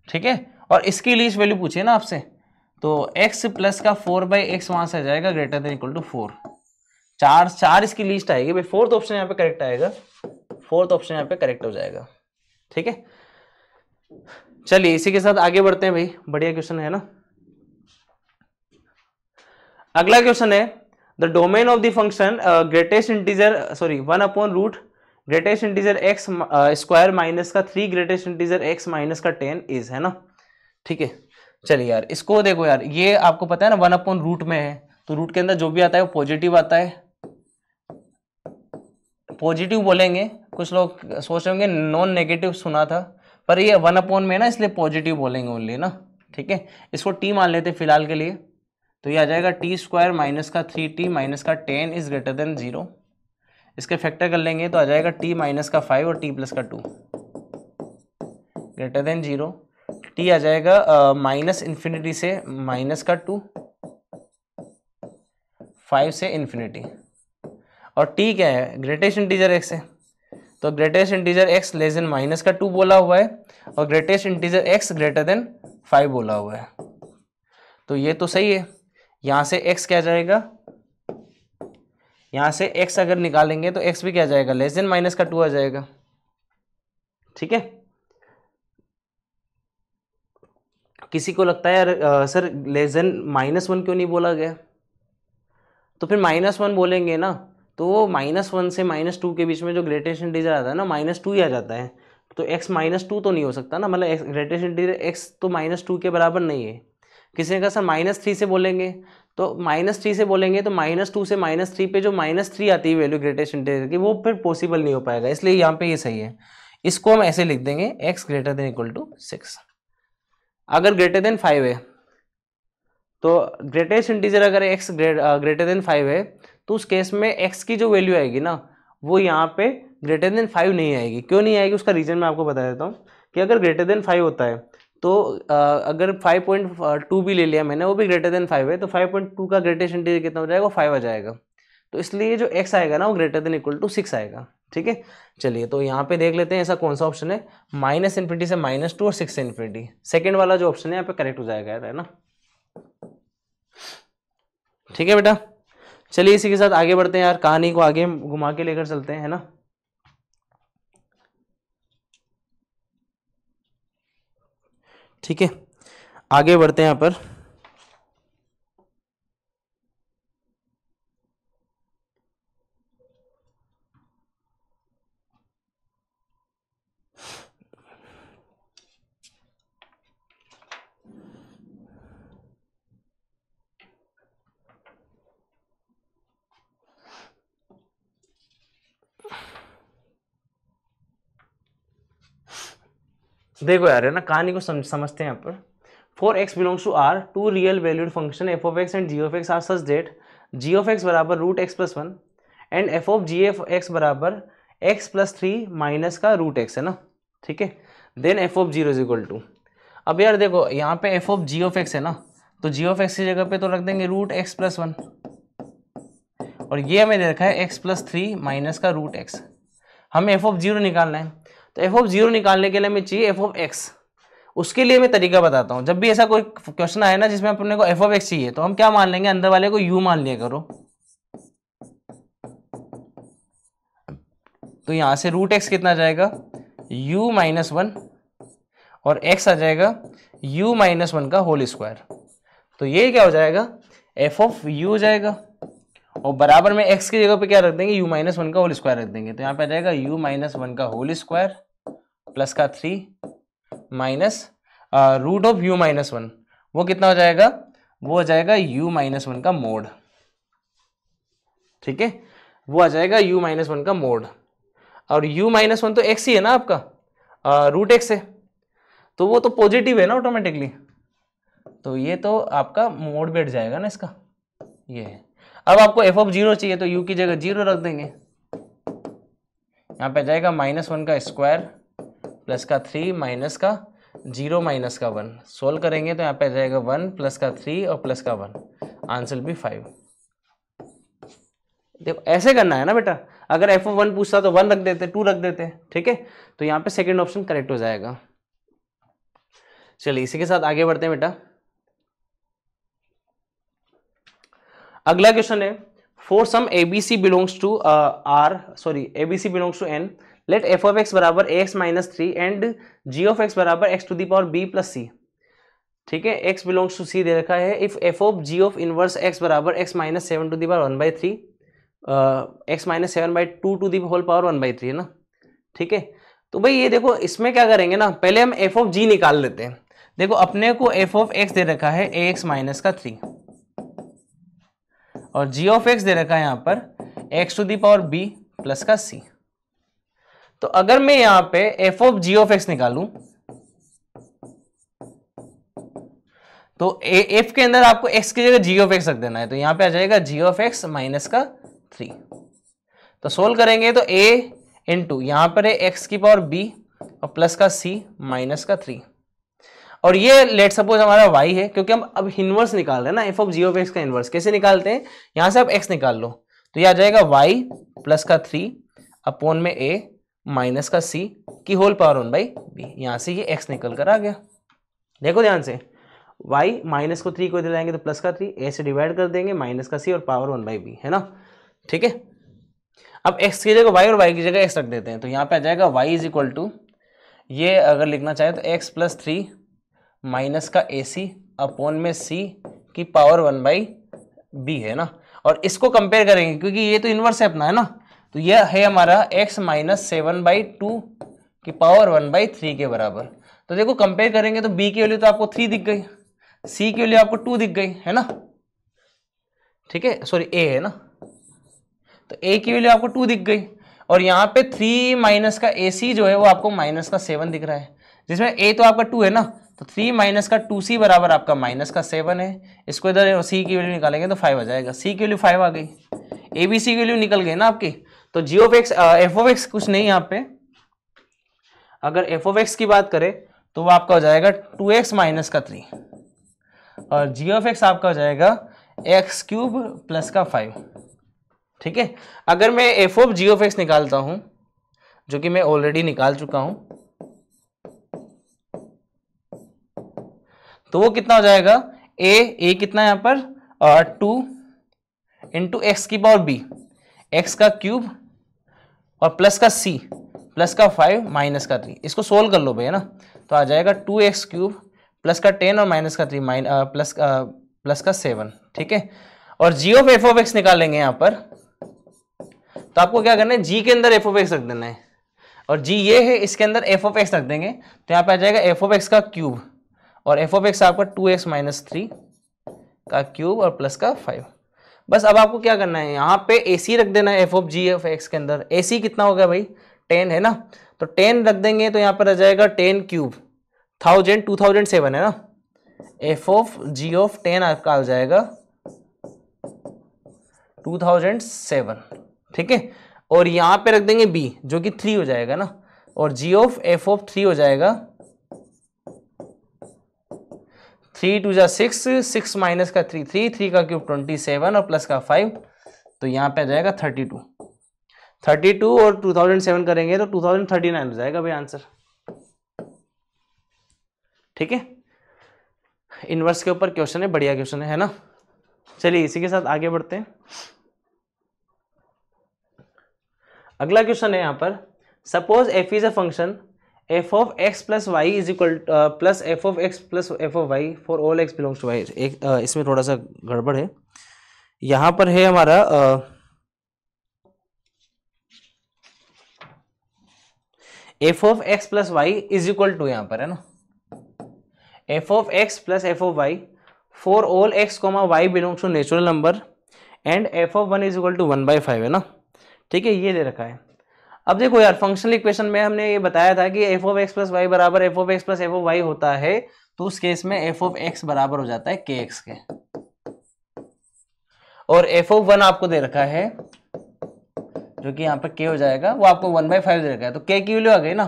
ठीक है? और इसकी लीस्ट वैल्यू पूछिए ना आपसे। तो x प्लस का फोर बाई एक्स वहाँ से आ जाएगा greater than equal to four चार चार इसकी लीस्ट आएगी। भाई फोर्थ ऑप्शन यहाँ पे करेक्ट आएगा। फोर्थ ऑप्शन यहाँ पे करेक्ट हो जाएगा। ठीक है? चलिए, इसी के साथ आगे बढ़ते हैं भाई। बढ़िया क्वेश्चन है ना? अगला क्वेश्चन है the domain of the function greatest integer sorry one upon root greatest integer x square minus का three greatest integer x minus का टेन इज़ है ना? ठीक है। चलिए यार, इसको देखो यार, ये आपको पता है ना वन अपॉन रूट में है। तो रूट के अंदर जो भी आता है, वो पॉजिटिव आता है। पॉजिटिव बोलेंगे, कुछ लोग सोच रहे होंगे नॉन नेगेटिव सुना था। पर ये वन अपॉन में ना इसलिए पॉजिटिव बोलेंगे ओनली ना? ठीक है? इसको टी मान लेते फ़िलहाल के लिए। तो ये आ जाएगा टी स्क्वायर माइनस का थ्री टी माइनस का ten is greater than zero इसके फैक्टर कर लेंगे तो आ जाएगा टी माइनस का फाइव और टी प्लस का two greater than zero t आ जाएगा माइनस uh, इन्फिनिटी से माइनस का टू फाइव से इन्फिनिटी और टी क्या है? ग्रेटेस्ट इंटीजर एक्स है। तो greatest integer x less than minus का टू बोला हुआ है और greatest integer x greater than five बोला हुआ है। तो ये तो सही है। यहाँ से एक्स क्या जाएगा? यहाँ से एक्स अगर निकालेंगे तो एक्स भी क्या जाएगा? लेस देन माइनस का टू आ जाएगा। ठीक है? किसी को लगता है यार sir less than minus one क्यों नहीं बोला गया? तो फिर माइनस वन बोलेंगे ना। तो माइनस वन से माइनस टू के बीच में जो ग्रेटेस्ट इंटीजर आता है ना, माइनस टू ही आ जाता है। तो एक्स माइनस टू तो नहीं हो सकता ना मतलब ग्रेटेस्ट इंटीजर एक्स तो माइनस टू के बराबर नहीं है। किसी ने कहा, सर, माइनस थ्री से बोलेंगे? तो माइनस थ्री से बोलेंगे तो माइनस टू से माइनस थ्री पे जो माइनस थ्री आती है वैल्यू ग्रेटेस्ट इंटीजर की, वो फिर पॉसिबल नहीं हो पाएगा। इसलिए यहाँ पे ये सही है। इसको हम ऐसे लिख देंगे x greater than equal to six अगर ग्रेटर देन फाइव है तो ग्रेटेस्ट इंटीजर अगर एक्स ग्रेटर देन फाइव है तो उस केस में एक्स की जो वैल्यू आएगी ना, वो यहाँ पे ग्रेटर देन फाइव नहीं आएगी। क्यों नहीं आएगी? उसका रीज़न मैं आपको बता देता हूँ कि अगर ग्रेटर देन फाइव होता है तो अगर 5.2 भी ले लिया मैंने, वो भी ग्रेटर देन फाइव है तो 5.2 का ग्रेटेस्ट इंटीजर कितना हो जाएगा? फाइव आ जाएगा। तो इसलिए जो एक्स आएगा ना, वो greater than equal to six आएगा। ठीक है? चलिए तो यहाँ पे देख लेते हैं ऐसा कौन सा ऑप्शन है। माइनस इन्फिनिटी से माइनस टू और सिक्स से इन्फिनिटी सेकेंड वाला जो ऑप्शन है, यहाँ पे करेक्ट हो जाएगा है ना? ठीक है बेटा? चलिए इसी के साथ आगे बढ़ते हैं यार, कहानी को आगे घुमा के लेकर चलते हैं, है ना? ठीक है, आगे बढ़ते हैं यहाँ पर। देखो यार, है ना, कहानी को समझ समझते हैं यहाँ पर। For x belongs to R two real valued function f of x and g of x R such that g of x बराबर root x plus one and f of g f x बराबर x plus three minus का root x है ना? ठीक है? Then f of zero is equal to अब यार देखो, यहाँ पे f of g of x है ना तो जी ऑफ़ एक्स की जगह पे तो रख देंगे रूट एक्स प्लस वन और ये हमें दे रखा है एक्स प्लस थ्री माइनस का रूट एक्स हमें एफ़ ऑफ़ ज़ीरो निकालना है। तो एफ़ ऑफ़ ज़ीरो निकालने के लिए हमें चाहिए एफ़ ऑफ़ एक्स उसके लिए मैं तरीका बताता हूँ। जब भी ऐसा कोई क्वेश्चन आए ना जिसमें अपने को एफ़ ऑफ़ एक्स चाहिए तो हम क्या मान लेंगे? अंदर वाले को यू मान लिया करो। तो यहाँ से रूट एक्स कितना जाएगा? u माइनस वन और x आ जाएगा u माइनस वन का होल स्क्वायर तो ये क्या हो जाएगा? f ऑफ़ u हो जाएगा और बराबर में x की जगह पे क्या रख देंगे? u माइनस वन का होल स्क्वायर रख देंगे। तो यहाँ पे आ जाएगा u माइनस वन का होल स्क्वायर प्लस का three minus root of u minus one. वो कितना हो जाएगा? वो हो जाएगा u माइनस वन का मोड। ठीक है? वो आ जाएगा u माइनस वन का मोड। और u माइनस वन तो x ही है ना आपका? रूट एक्स है। तो वो तो पॉजिटिव है ना ऑटोमेटिकली तो ये तो आपका मोड बैठ जाएगा ना इसका। ये है। अब आपको एफ़ ऑफ़ ज़ीरो चाहिए तो यू की जगह ज़ीरो रख देंगे। यहाँ पे जाएगा माइनस वन का स्क्वायर। प्लस का थ्री माइनस का ज़ीरो माइनस का वन सोल्व करेंगे तो यहाँ पे जाएगा वन प्लस का थ्री और प्लस का वन आंसर भी फाइव देखो, ऐसे करना है ना बेटा? अगर एफ़ वन पूछता तो वन रख देते टू रख देते, ठीक है? तो यहाँ पे सेकेंड ऑप्शन करेक्ट हो जाएगा। चलिए, इसी के साथ आगे बढ़ते हैं बेटा। अगला क्वेश्चन है for some a b c belongs to R sorry a b c belongs to N let f of x बराबर x minus three and g of x बराबर x to the power b plus c ठीक है? X belongs to सी दे रखा है। If f of g of inverse x बराबर x minus seven to the power one by three x minus seven by two to the whole power one by three है ना? ठीक है? तो भाई ये देखो, इसमें क्या करेंगे ना? पहले हम एफ़ ऑफ़ जी निकाल लेते हैं। देखो, अपने को एफ़ ऑफ़ एक्स दे रखा है ए एक्स माइनस का थ्री और जी ऑफ़ एक्स दे रखा है यहाँ पर x to the power B plus का सी तो अगर मैं यहाँ पे f of g of x निकालू तो एफ़ के अंदर आपको एक्स की जगह जी ऑफ़ एक्स रख देना है। तो यहाँ पे आ जाएगा जी ऑफ़ एक्स माइनस का थ्री तो सोल्व करेंगे तो ए इन टू यहाँ पर एक्स की पावर बी और प्लस का सी माइनस का थ्री और ये लेट सपोज़ हमारा वाई है, क्योंकि हम अब इनवर्स निकाल रहे हैं ना f of g of x का इनवर्स कैसे निकालते हैं? यहाँ से आप एक्स निकाल लो। तो ये आ जाएगा वाई प्लस का थ्री अपोन में a माइनस का सी की whole power one by B. यहाँ से ये एक्स निकल कर आ गया। देखो ध्यान से वाई माइनस को थ्री को इधर लाएँगे तो प्लस का थ्री ए से डिवाइड कर देंगे, माइनस का सी और पावर वन बाई बी, है ना? ठीक है? अब एक्स की जगह वाई और वाई की जगह एक्स रख देते हैं तो यहाँ पे आ जाएगा वाई इज़ इक्वल टू ये अगर लिखना चाहे तो एक्स प्लस थ्री माइनस का ए सी अपॉन में सी की पावर वन बाई बी, है ना? और इसको कंपेयर करेंगे, क्योंकि ये तो इनवर्स है अपना, है ना? तो यह है हमारा x minus seven by two की पावर वन बाई थ्री के बराबर। तो देखो कंपेयर करेंगे तो बी की वैल्यू तो आपको थ्री दिख गई सी की वैल्यू आपको टू दिख गई, है ना? ठीक है? सॉरी ए है ना? तो ए की वैल्यू आपको टू दिख गई, और यहाँ पे थ्री माइनस का ए सी जो है वो आपको माइनस का सेवन दिख रहा है। जिसमें ए तो आपका टू है ना? तो थ्री माइनस का टू सी बराबर आपका माइनस का सेवन है। इसको इधर सी की वैल्यू निकालेंगे तो फाइव आ जाएगा। सी की वैल्यू फाइव आ गई। ए बी सी की वैल्यू निकल गई ना आपकी? तो g of x f x कुछ नहीं यहाँ पे। अगर एफ़ ऑफ़ एक्स की बात करें तो वो आपका हो जाएगा टू एक्स माइनस का थ्री और जी ऑफ़ एक्स आपका हो जाएगा एक्स क्यूब प्लस का फाइव ठीक है? अगर मैं f of g of x निकालता हूँ, जो कि मैं ऑलरेडी निकाल चुका हूँ तो वो कितना हो जाएगा? ए ए कितना यहाँ पर? टू इंटू एक्स की पावर बी एक्स का क्यूब और प्लस का सी प्लस का फाइव माइनस का थ्री इसको सोल्व कर लो भैया ना। तो आ जाएगा टू एक्स क्यूब प्लस का टेन और माइनस का थ्री माइन प्लस का प्लस का सेवन ठीक है? और g of f of x निकालेंगे यहाँ पर। तो आपको क्या करना है? जी के अंदर एफ़ ऑफ़ एक्स रख देना है। और जी ये है, इसके अंदर एफ़ ऑफ़ एक्स रख देंगे। तो यहाँ पे आ जाएगा एफ़ ऑफ़ एक्स का क्यूब और एफ़ ऑफ़ एक्स आपका टू एक्स माइनस थ्री का क्यूब और प्लस का फाइव बस अब आपको क्या करना है, यहाँ पे ए सी रख देना है f of g f x के अंदर। ए सी कितना हो गया भाई? टेन है ना? तो टेन रख देंगे तो यहाँ पर आ जाएगा ten cube. Thousand, two thousand seven है ना? F of g of ten आपका आ जाएगा टू थाउज़ेंड सेवन। ठीक है? और यहाँ पे रख देंगे बी जो कि थ्री हो जाएगा ना? और g of f of three हो जाएगा थ्री टू जा सिक्स सिक्स माइनस का थ्री थ्री थ्री का क्यूब ट्वेंटी सेवन और प्लस का फाइव तो यहाँ पे जाएगा थर्टी टू। थर्टी टू और टू थाउज़ेंड सेवन करेंगे तो टू थाउज़ेंड थर्टी नाइन हो जाएगा भाई आंसर। ठीक है? इनवर्स के ऊपर क्वेश्चन है बढ़िया क्वेश्चन है, है ना? चलिए इसी के साथ आगे बढ़ते हैं। अगला क्वेश्चन है यहाँ पर। Suppose f is a function f of x plus y is equal plus f of x plus f of y for all x belongs to y एक uh, इसमें थोड़ा सा गड़बड़ है। यहाँ पर है हमारा f of x plus y is equal to यहाँ पर है ना? F of x plus f of y for all x comma y belongs to natural number and f of one is equal to one by five है ना? ठीक है ये दे रखा है। अब देखो यार फंक्शनल इक्वेशन में हमने ये बताया था कि f of x plus y बराबर f of x plus f of y होता है तो उस केस में एफ़ ऑफ़ एक्स बराबर हो जाता है के एक्स के। और एफ़ ऑफ़ वन आपको दे रखा है, जो कि यहाँ पर के हो जाएगा, वो आपको वन बाई फाइव दे रखा है। तो के की वैल्यू आ गई ना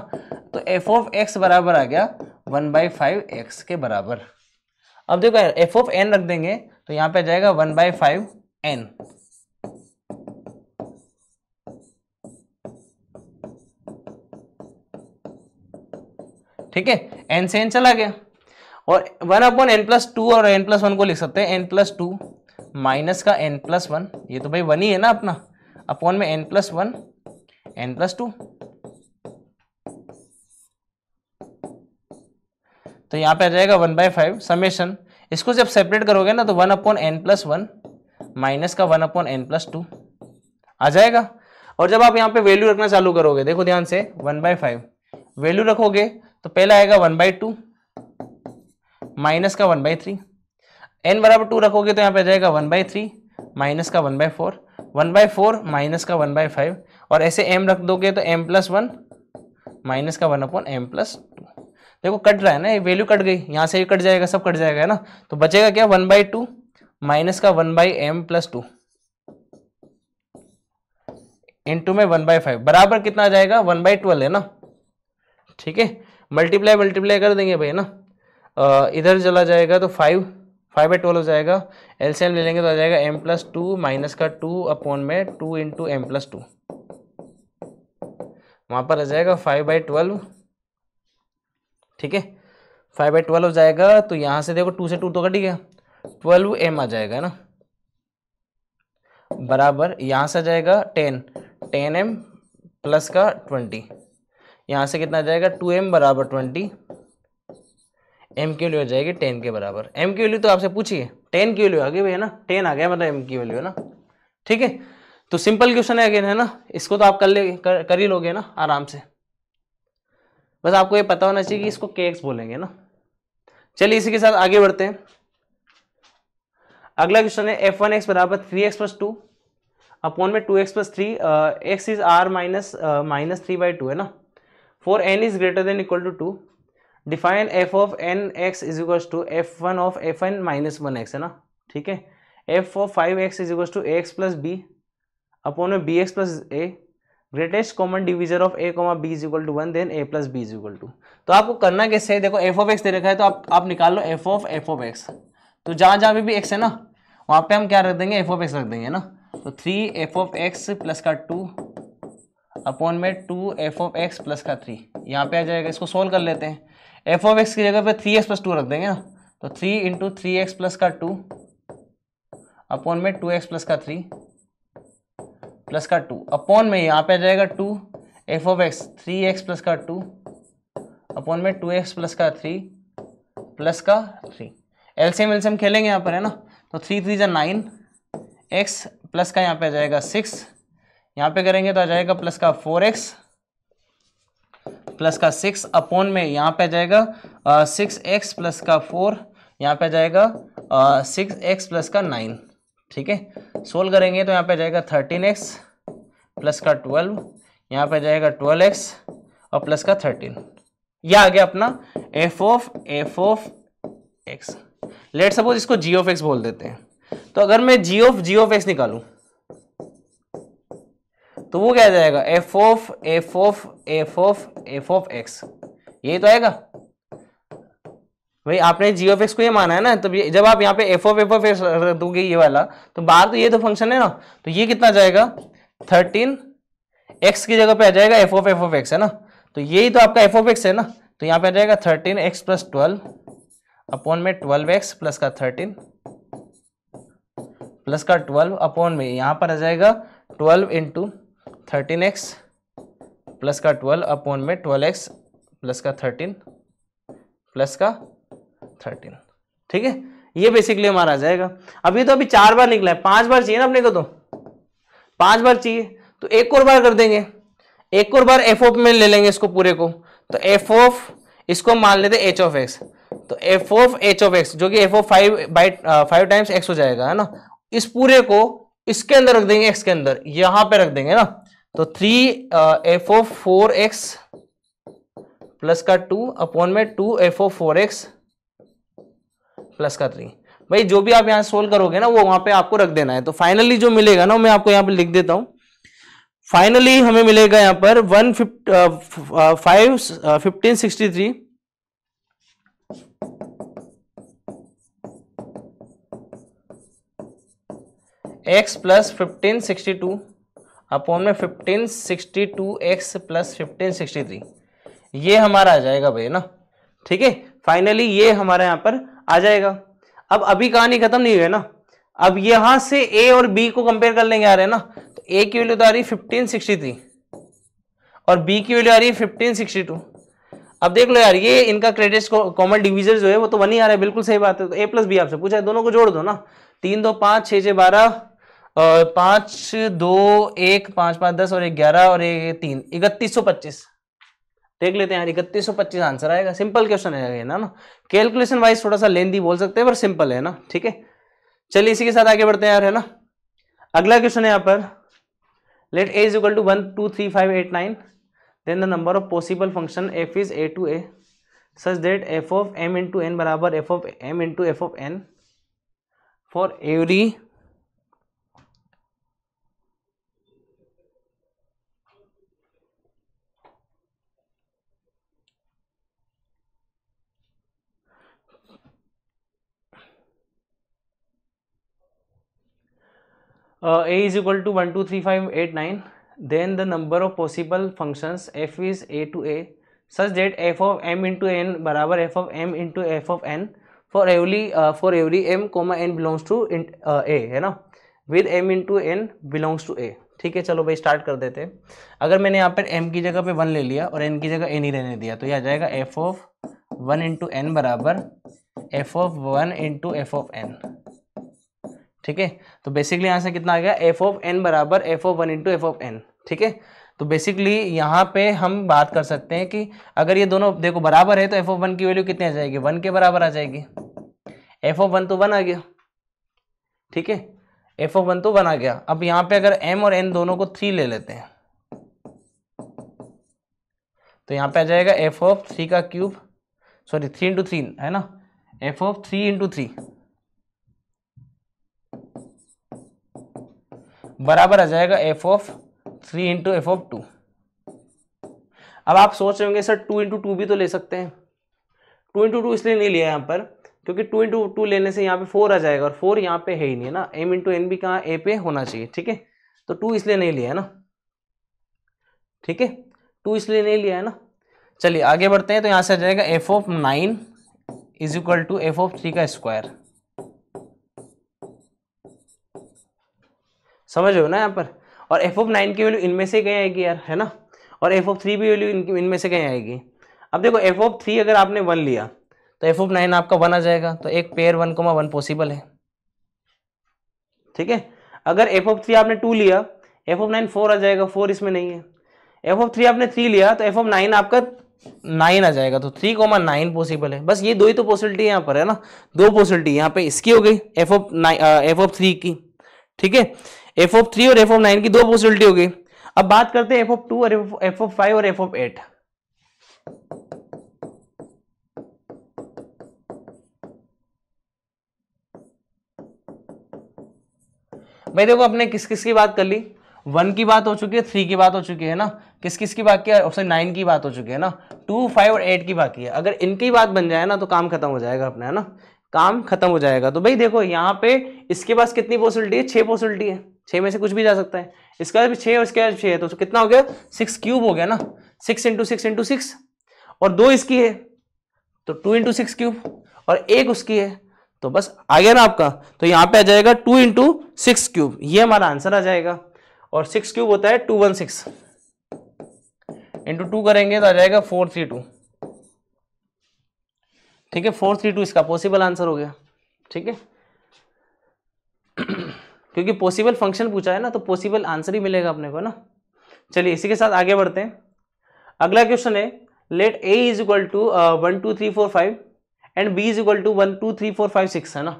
तो एफ़ ऑफ़ एक्स बराबर आ गया वन बाई फाइव एक्स के बराबर। अब देखो एफ़ ऑफ़ एन रख देंगे तो यहाँ पे जाएगा वन बाई फाइव एन ठीक है? एन से एन चला गया। और one upon n plus two और एन प्लस वन को लिख सकते हैं। एन प्लस टू माइनस का एन प्लस वन ये तो भाई वन ही है ना अपना। अपॉन में n plus one n plus two तो यहाँ पे आ जाएगा वन बाय फाइव समेशन इसको जब सेपरेट करोगे ना तो one upon n plus one minus का one upon n plus two आ जाएगा। और जब आप यहाँ पे वैल्यू रखना चालू करोगे, देखो ध्यान से वन बाय फाइव वैल्यू रखोगे तो पहला आएगा वन बाई टू माइनस का वन बाई थ्री एन बराबर टू रखोगे तो यहाँ पे आ जाएगा वन बाई थ्री माइनस का one by four one by four minus का वन बाई फाइव और ऐसे एम रख दोगे तो एम प्लस वन माइनस का one upon m plus two देखो कट रहा है ना ये वैल्यू कट गई यहाँ से भी कट जाएगा सब कट जाएगा है ना तो बचेगा क्या वन बाई टू माइनस का one by m plus two into में वन बाई फाइव बराबर कितना आ जाएगा वन बाई ट्वेल्व है ना ठीक है मल्टीप्लाई मल्टीप्लाई कर देंगे भाई ना? इधर चला जाएगा तो फाइव फाइव बाई ट्वेल्व हो जाएगा। एलसीएम ले लेंगे तो आ जाएगा एम प्लस टू माइनस का टू अपॉन में two into m plus two वहाँ पर आ जाएगा फाइव बाई ट्वेल्व ठीक है? फाइव बाई ट्वेल्व हो जाएगा तो यहाँ से देखो टू से टू तो कट गया। ट्वेल्व एम आ जाएगा ना? बराबर, यहाँ से आ जाएगा टेन टेन एम प्लस का ट्वेंटी यहाँ से कितना जाएगा? टू एम बराबर ट्वेंटी एम की वैल्यू आ जाएगी टेन के बराबर। एम की वैल्यू तो आपसे पूछिए। टेन की वैल्यू आ गई भैया ना? टेन आ गया मतलब एम की वैल्यू है ना? ठीक है? तो सिंपल क्वेश्चन है अगेन है ना? इसको तो आप कर ले कर, कर ही लोगे ना आराम से। बस आपको ये पता होना चाहिए कि इसको के एक्स बोलेंगे ना। चलिए इसी के साथ आगे बढ़ते हैं। अगला क्वेश्चन है एफ़ वन एक्स बराबर three x plus two upon में two x plus three x is R minus minus three by two है ना? For n is greater than equal to two, define f of n x is equal to f one of f n minus one x, है ना? ठीक है? F of five x is equal to x plus b upon में b x plus a, greatest common division of a comma b is equal to one, then a plus b is equal to. तो आपको करना कैसे है? देखो, f of x दे रखा है तो आप आप निकाल लो f of f of x. तो जहाँ जहाँ पे भी एक्स है ना, वहाँ पे हम क्या रख देंगे? एफ़ ऑफ़ एक्स रख देंगे ना? तो three f of x plus का टू अपॉन में two f of x plus का थ्री। यहाँ पे आ जाएगा, इसको सोल्व कर लेते हैं। एफ़ ऑफ़ एक्स की जगह पे थ्री एक्स प्लस टू रख देंगे ना? तो three into three x plus का टू अपॉन में टू एक्स प्लस का थ्री प्लस का टू। अपॉन में यहाँ पे आ जाएगा two f of x, three x plus का टू अपॉन में टू एक्स प्लस का थ्री प्लस का थ्री। एलसीएम एलसीएम खेलेंगे यहाँ पर, है ना? तो थ्री थ्री जो नाइन, एक्स प्लस का यहाँ पे आ जाएगा सिक्स यहाँ पे करेंगे तो आ जाएगा प्लस का फोर एक्स प्लस का सिक्स अपॉन में यहाँ पे आ जाएगा सिक्स एक्स प्लस का फोर यहाँ पे आ जाएगा सिक्स एक्स प्लस का नाइन ठीक है? सोल्व करेंगे तो यहाँ पे जाएगा थर्टीन एक्स प्लस का ट्वेल्व यहाँ पे जाएगा ट्वेल्व एक्स और प्लस का थर्टीन यह आ गया अपना f of f of x let suppose इसको जी ऑफ़ एक्स बोल देते हैं. तो अगर मैं g of g of x निकालूं तो वो क्या आ जाएगा? F of f of f of f of x यही तो आएगा। भाई, आपने जी ऑफ़ एक्स को ये माना है ना तो जब आप यहाँ पे f of f of x दोगे ये वाला तो बाहर तो ये तो फ़ंक्शन है ना तो ये कितना जाएगा? थर्टीन एक्स की जगह पे आ जाएगा f of f of x है ना? तो यही तो आपका एफ़ ऑफ़ एक्स है ना? तो यहाँ पे आ जाएगा thirteen x plus twelve upon में ट्वेल्व एक्स प्लस का थर्टीन प्लस का ट्वेल्व अपॉन में, यहाँ पर आ जाएगा twelve into thirteen x plus का ट्वेल्व अपॉन में ट्वेल्व एक्स प्लस का थर्टीन प्लस का थर्टीन। ठीक है? ये बेसिकली हमारा आ जाएगा। अभी तो अभी चार बार निकला है। पाँच बार चाहिए ना अपने को तो? पाँच बार चाहिए। तो एक और बार कर देंगे। एक और बार एफ़ ऑफ़ में ले लेंगे इसको पूरे को। तो एफ़ ऑफ़ इसको मान लेते एच ऑफ़ एक्स तो f of h of x जो कि f of five by five times x हो जाएगा, है ना? इस पूरे को इसके अंदर रख देंगे एक्स के अंदर। यहाँ पे रख देंगे ना? तो three f of four x plus का टू अपॉन में two f of four x plus का थ्री भाई, जो भी आप यहाँ सोल्व करोगे ना, वो वहाँ पे आपको रख देना है। तो फाइनली जो मिलेगा ना, मैं आपको यहाँ पे लिख देता हूँ। फाइनली हमें मिलेगा यहाँ पर one five fifteen sixty three x plus fifteen sixty two upon में fifteen sixty two x plus fifteen sixty three ये हमारा आ जाएगा भाई ना। ठीक है? फाइनली ये हमारे यहाँ पर आ जाएगा। अब अभी कहानी खत्म नहीं हुई है ना। अब यहाँ से ए और बी को कंपेयर कर लेंगे आ रहे हैं ना। तो ए की वैल्यू तो आ रही है फिफ्टीन सिक्सटी थ्री और बी की वैल्यू आ रही है फिफ्टीन सिक्सटी टू अब देख लो यार, ये इनका क्रेडिट कॉमन डिविजन जो है, वो तो वन ही आ रहा है। बिल्कुल सही बात है। तो ए प्लस बी आपसे पूछा है, दोनों को जोड़ दो ना। तीन दो पाँच, छह छह, बारह। पाँच, दो, एक, पाँच पाँच, दस और एक ग्यारह और एक तीन। इकतीस सौ पच्चीस। देख लेते हैं यार, इकतीस सौ पच्चीस आंसर आएगा। सिंपल क्वेश्चन है ना ना? कैलकुलेशन वाइज थोड़ा सा लेंदी बोल सकते हैं, पर सिंपल है ना? ठीक है? चलिए, इसी के साथ आगे बढ़ते हैं यार, है ना? अगला क्वेश्चन है यहाँ पर। Let A is equal to one two three five eight nine then the number of possible function f is A to A such that f of m into n बराबर f of m into f of n for every A is equal to one two three five eight nine then the number of possible functions f is A to A such that f of m into n बराबर f of m into f of n for every for every m comma n belongs to A है ना? With m into n belongs to A ठीक है, चलो भाई start कर देते हैं। अगर मैंने यहाँ पर एम की जगह पे वन ले लिया और एन की जगह ए नहीं रहने दिया तो ये आ जाएगा f of one into n बराबर f of one into f of n ठीक है? तो बेसिकली यहाँ से कितना आ गया? एफ़ ऑफ़ एन बराबर f of one into f of n ठीक है? तो बेसिकली यहाँ पे हम बात कर सकते हैं कि अगर ये दोनों, देखो बराबर है तो एफ़ ऑफ़ वन की वैल्यू कितनी आ जाएगी? वन के बराबर आ जाएगी। एफ़ ऑफ़ वन तो वन आ गया, ठीक है? एफ़ ऑफ़ वन तो वन आ गया। अब यहाँ पे अगर एम और एन दोनों को थ्री ले लेते हैं तो यहाँ पे आ जाएगा एफ़ ऑफ़ थ्री का cube sorry three into three है ना? F of three into three बराबर आ जाएगा f of three into f of two अब आप सोच रहे होंगे, सर टू इंटू टू भी तो ले सकते हैं। टू इंटू टू इसलिए नहीं लिया यहाँ पर, क्योंकि टू इंटू टू लेने से यहाँ पे फोर आ जाएगा और फोर यहाँ पे है ही नहीं, है ना? एम इंटू एन भी कहाँ ए पे होना चाहिए, ठीक है? तो टू इसलिए नहीं लिया, है ना? ठीक है? टू इसलिए नहीं लिया, है ना? चलिए, आगे बढ़ते हैं तो यहाँ से आ जाएगा f of nine is equal to f of three का स्क्वायर समझ रहे हो ना यहाँ पर और एफ़ ऑफ़ नाइन की वैल्यू इनमें से कहीं आएगी यार है ना और एफ़ ऑफ़ थ्री भी वैल्यू इनमें से कहीं आएगी अब देखो एफ़ ऑफ़ थ्री अगर आपने वन लिया तो एफ़ ऑफ़ नाइन आपका वन आ जाएगा तो एक pair one comma one possible है ठीक है अगर एफ़ ऑफ़ थ्री आपने टू लिया एफ़ ऑफ़ नाइन फोर आ जाएगा फोर इसमें नहीं है एफ़ ऑफ़ थ्री आपने थ्री लिया तो एफ़ ऑफ़ नाइन आपका नाइन आ जाएगा तो थ्री कोमा नाइन पॉसिबल है बस ये दो ही तो पॉसिबिलिटी यहाँ पर है ना दो पॉसिबिलिटी यहाँ पे इसकी हो गई f of nine f of three की ठीक है एफ़ ऑफ़ थ्री और एफ़ ऑफ़ नाइन की दो पॉसिबिलिटी हो गई अब बात करते हैं एफ़ ऑफ़ टू और एफ़ ऑफ़ फाइव और एफ़ ऑफ़ एट भाई देखो, अपने किस किस की बात कर ली? वन की बात हो चुकी है थ्री की बात हो चुकी है ना? किस किस की बात किया ऑप्शन नाइन की बात हो चुकी है ना? टू फाइव और एट की बाकी है। अगर इनकी बात बन जाए ना तो काम खत्म हो जाएगा अपना, है ना? काम खत्म हो जाएगा। तो भाई देखो, यहाँ पे इसके पास कितनी पॉसिबिलिटी है? छह पॉसिबिलिटी है। छः में से कुछ भी जा सकता है। इसका भी छः और इसका छः है तो कितना हो गया? सिक्स क्यूब हो गया ना। Six into six into six और दो इसकी है तो टू इंटू सिक्स क्यूब और एक उसकी है तो बस आ गया ना आपका। तो यहाँ पे आ जाएगा टू इंटू सिक्स क्यूब ये हमारा आंसर आ जाएगा। और सिक्स क्यूब होता है two one six into two करेंगे तो आ जाएगा फोर थ्री टू ठीक है फोर थ्री टू इसका पॉसिबल आंसर हो गया। ठीक है? क्योंकि पॉसिबल फ़ंक्शन पूछा है ना तो पॉसिबल आंसर ही मिलेगा अपने को ना। चलिए, इसी के साथ आगे बढ़ते हैं। अगला क्वेश्चन है let A is equal to one two three four five and B is equal to one two three four five six है ना?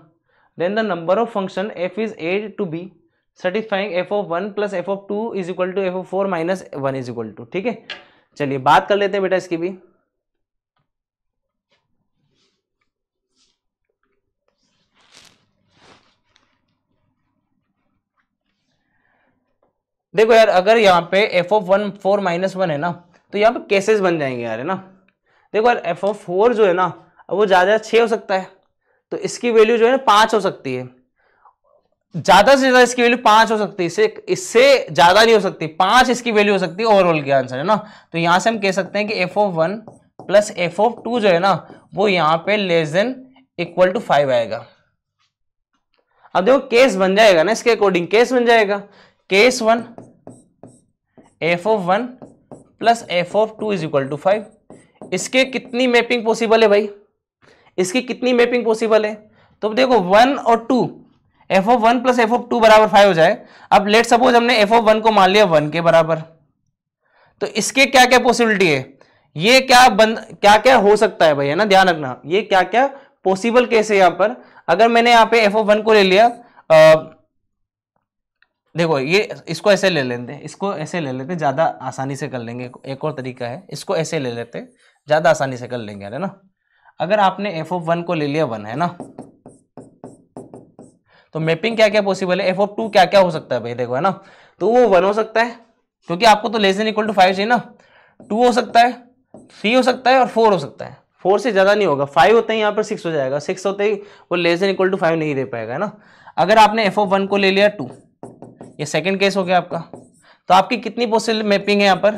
Then the number of function f is A to B satisfying f of one plus f of two is equal to f of four minus one is equal to ठीक है? चलिए, बात कर लेते हैं बेटा इसकी भी। देखो यार, अगर यहाँ पे f of one four minus one है ना तो यहाँ पे केसेस बन जाएँगे यार, है ना? देखो यार एफ़ ऑफ़ फोर जो है ना वो ज़्यादा छः हो सकता है तो इसकी वैल्यू जो है ना, पाँच हो सकती है। ज़्यादा से ज़्यादा इसकी वैल्यू पाँच हो सकती है, इससे इससे ज़्यादा नहीं हो सकती, पाँच इसकी वैल्यू हो सकती है ओवरऑल के आंसर है ना? तो यहाँ से हम कह सकते हैं कि f of one plus f of two जो है ना, वो यहाँ पे less than equal to five आएगा। अब देखो केस बन जाएगा ना इसके अकॉर्डिंग केस बन जाएगा case one f of one plus f of two is equal to five इसके कितनी मैपिंग पॉसिबल है भाई? इसकी कितनी मैपिंग पॉसिबल है? तो देखो वन और two f of one plus f of two बराबर फाइव हो जाए। अब लेट सपोज़ हमने एफ़ ऑफ़ वन को मान लिया वन के बराबर। तो इसके क्या क्या पॉसिबिलिटी है? ये क्या बंद क्या क्या हो सकता है भाई है ना? ध्यान रखना। ये क्या क्या पॉसिबल केस है यहाँ पर। अगर मैंने यहाँ पे एफ़ ऑफ़ वन को ले लिया आ, देखो, ये इसको ऐसे ले लेते हैं इसको ऐसे ले लेते हैं ज़्यादा आसानी से कर लेंगे। एक और तरीका है, इसको ऐसे ले लेते, ज़्यादा आसानी से कर लेंगे, है ना? अगर आपने एफ़ ऑफ़ वन को ले लिया वन, है ना? तो मैपिंग क्या क्या पॉसिबल है? एफ़ ऑफ़ टू क्या क्या हो सकता है भाई, देखो, है ना? तो वो वन हो सकता है, क्योंकि आपको तो लेस इक्वल टू फाइव चाहिए ना। टू हो सकता है थ्री हो सकता है और फोर हो सकता है। फोर से ज़्यादा नहीं होगा फाइव होते ही यहाँ पर सिक्स हो जाएगा। सिक्स होते ही वो लेस इक्वल टू फाइव नहीं दे पाएगा, है ना? अगर आपने एफ़ ऑफ़ वन को ले लिया टू ये सेकेंड केस हो गया आपका। तो आपकी कितनी पॉसिबल मैपिंग है यहाँ पर?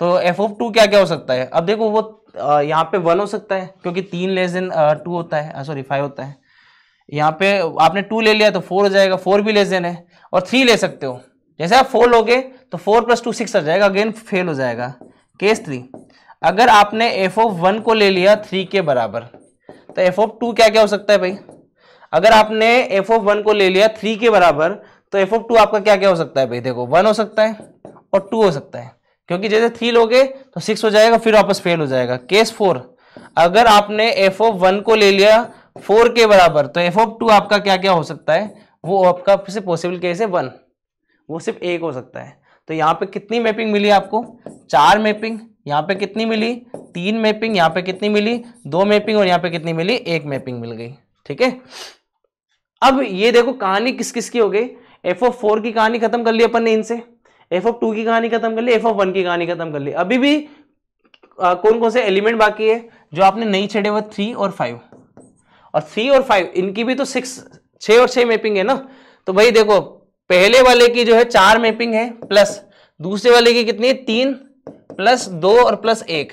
तो एफ़ ऑफ़ टू क्या क्या हो सकता है? अब देखो वो यहाँ पे वन हो सकता है, क्योंकि तीन लेस देन टू होता है सॉरी फाइव होता है। यहाँ पे आपने टू ले लिया तो फोर हो जाएगा फोर भी लेस देन है, और थ्री ले सकते हो। जैसे आप फोर लोगे तो फोर प्लस टू सिक्स आ जाएगा अगेन फेल हो जाएगा। केस थ्री अगर आपने एफ़ ऑफ़ वन को ले लिया थ्री के बराबर तो एफ़ ऑफ़ टू क्या क्या हो सकता है भाई? अगर आपने एफ़ ऑफ़ वन को ले लिया थ्री के बराबर तो एफ़ ऑफ़ टू आपका क्या क्या हो सकता है भाई? देखो वन हो सकता है और टू हो सकता है। क्योंकि जैसे थ्री लोगे तो सिक्स हो जाएगा, फिर वापस फेल हो जाएगा। केस फोर अगर आपने एफ़ ऑफ़ वन को ले लिया फोर के बराबर तो एफ़ ऑफ़ टू आपका क्या क्या हो सकता है? वो आपका सिर्फ़ पॉसिबल केस है वन वो सिर्फ़ एक हो सकता है। तो यहाँ पे कितनी मैपिंग मिली आपको? चार मैपिंग यहाँ पे कितनी मिली? तीन मैपिंग यहाँ पे कितनी मिली? दो मैपिंग और यहाँ पे कितनी मिली? एक मैपिंग मिल गई। ठीक है? अब ये देखो कहानी किस किस की हो गई? एफ़ ऑफ़ फोर की कहानी खत्म कर ली अपन ने इनसे। एफ़ ऑफ़ टू की कहानी खत्म कर ली एफ़ ऑफ़ वन की कहानी खत्म कर ली। अभी भी आ, कौन कौन से एलिमेंट बाकी है जो आपने नहीं छेड़े हुए थ्री और फाइव और थ्री और फाइव इनकी भी तो सिक्स छह और छह मैपिंग है ना? तो भाई देखो पहले वाले की जो है चार मैपिंग है प्लस दूसरे वाले की कितनी है? तीन प्लस दो और प्लस एक।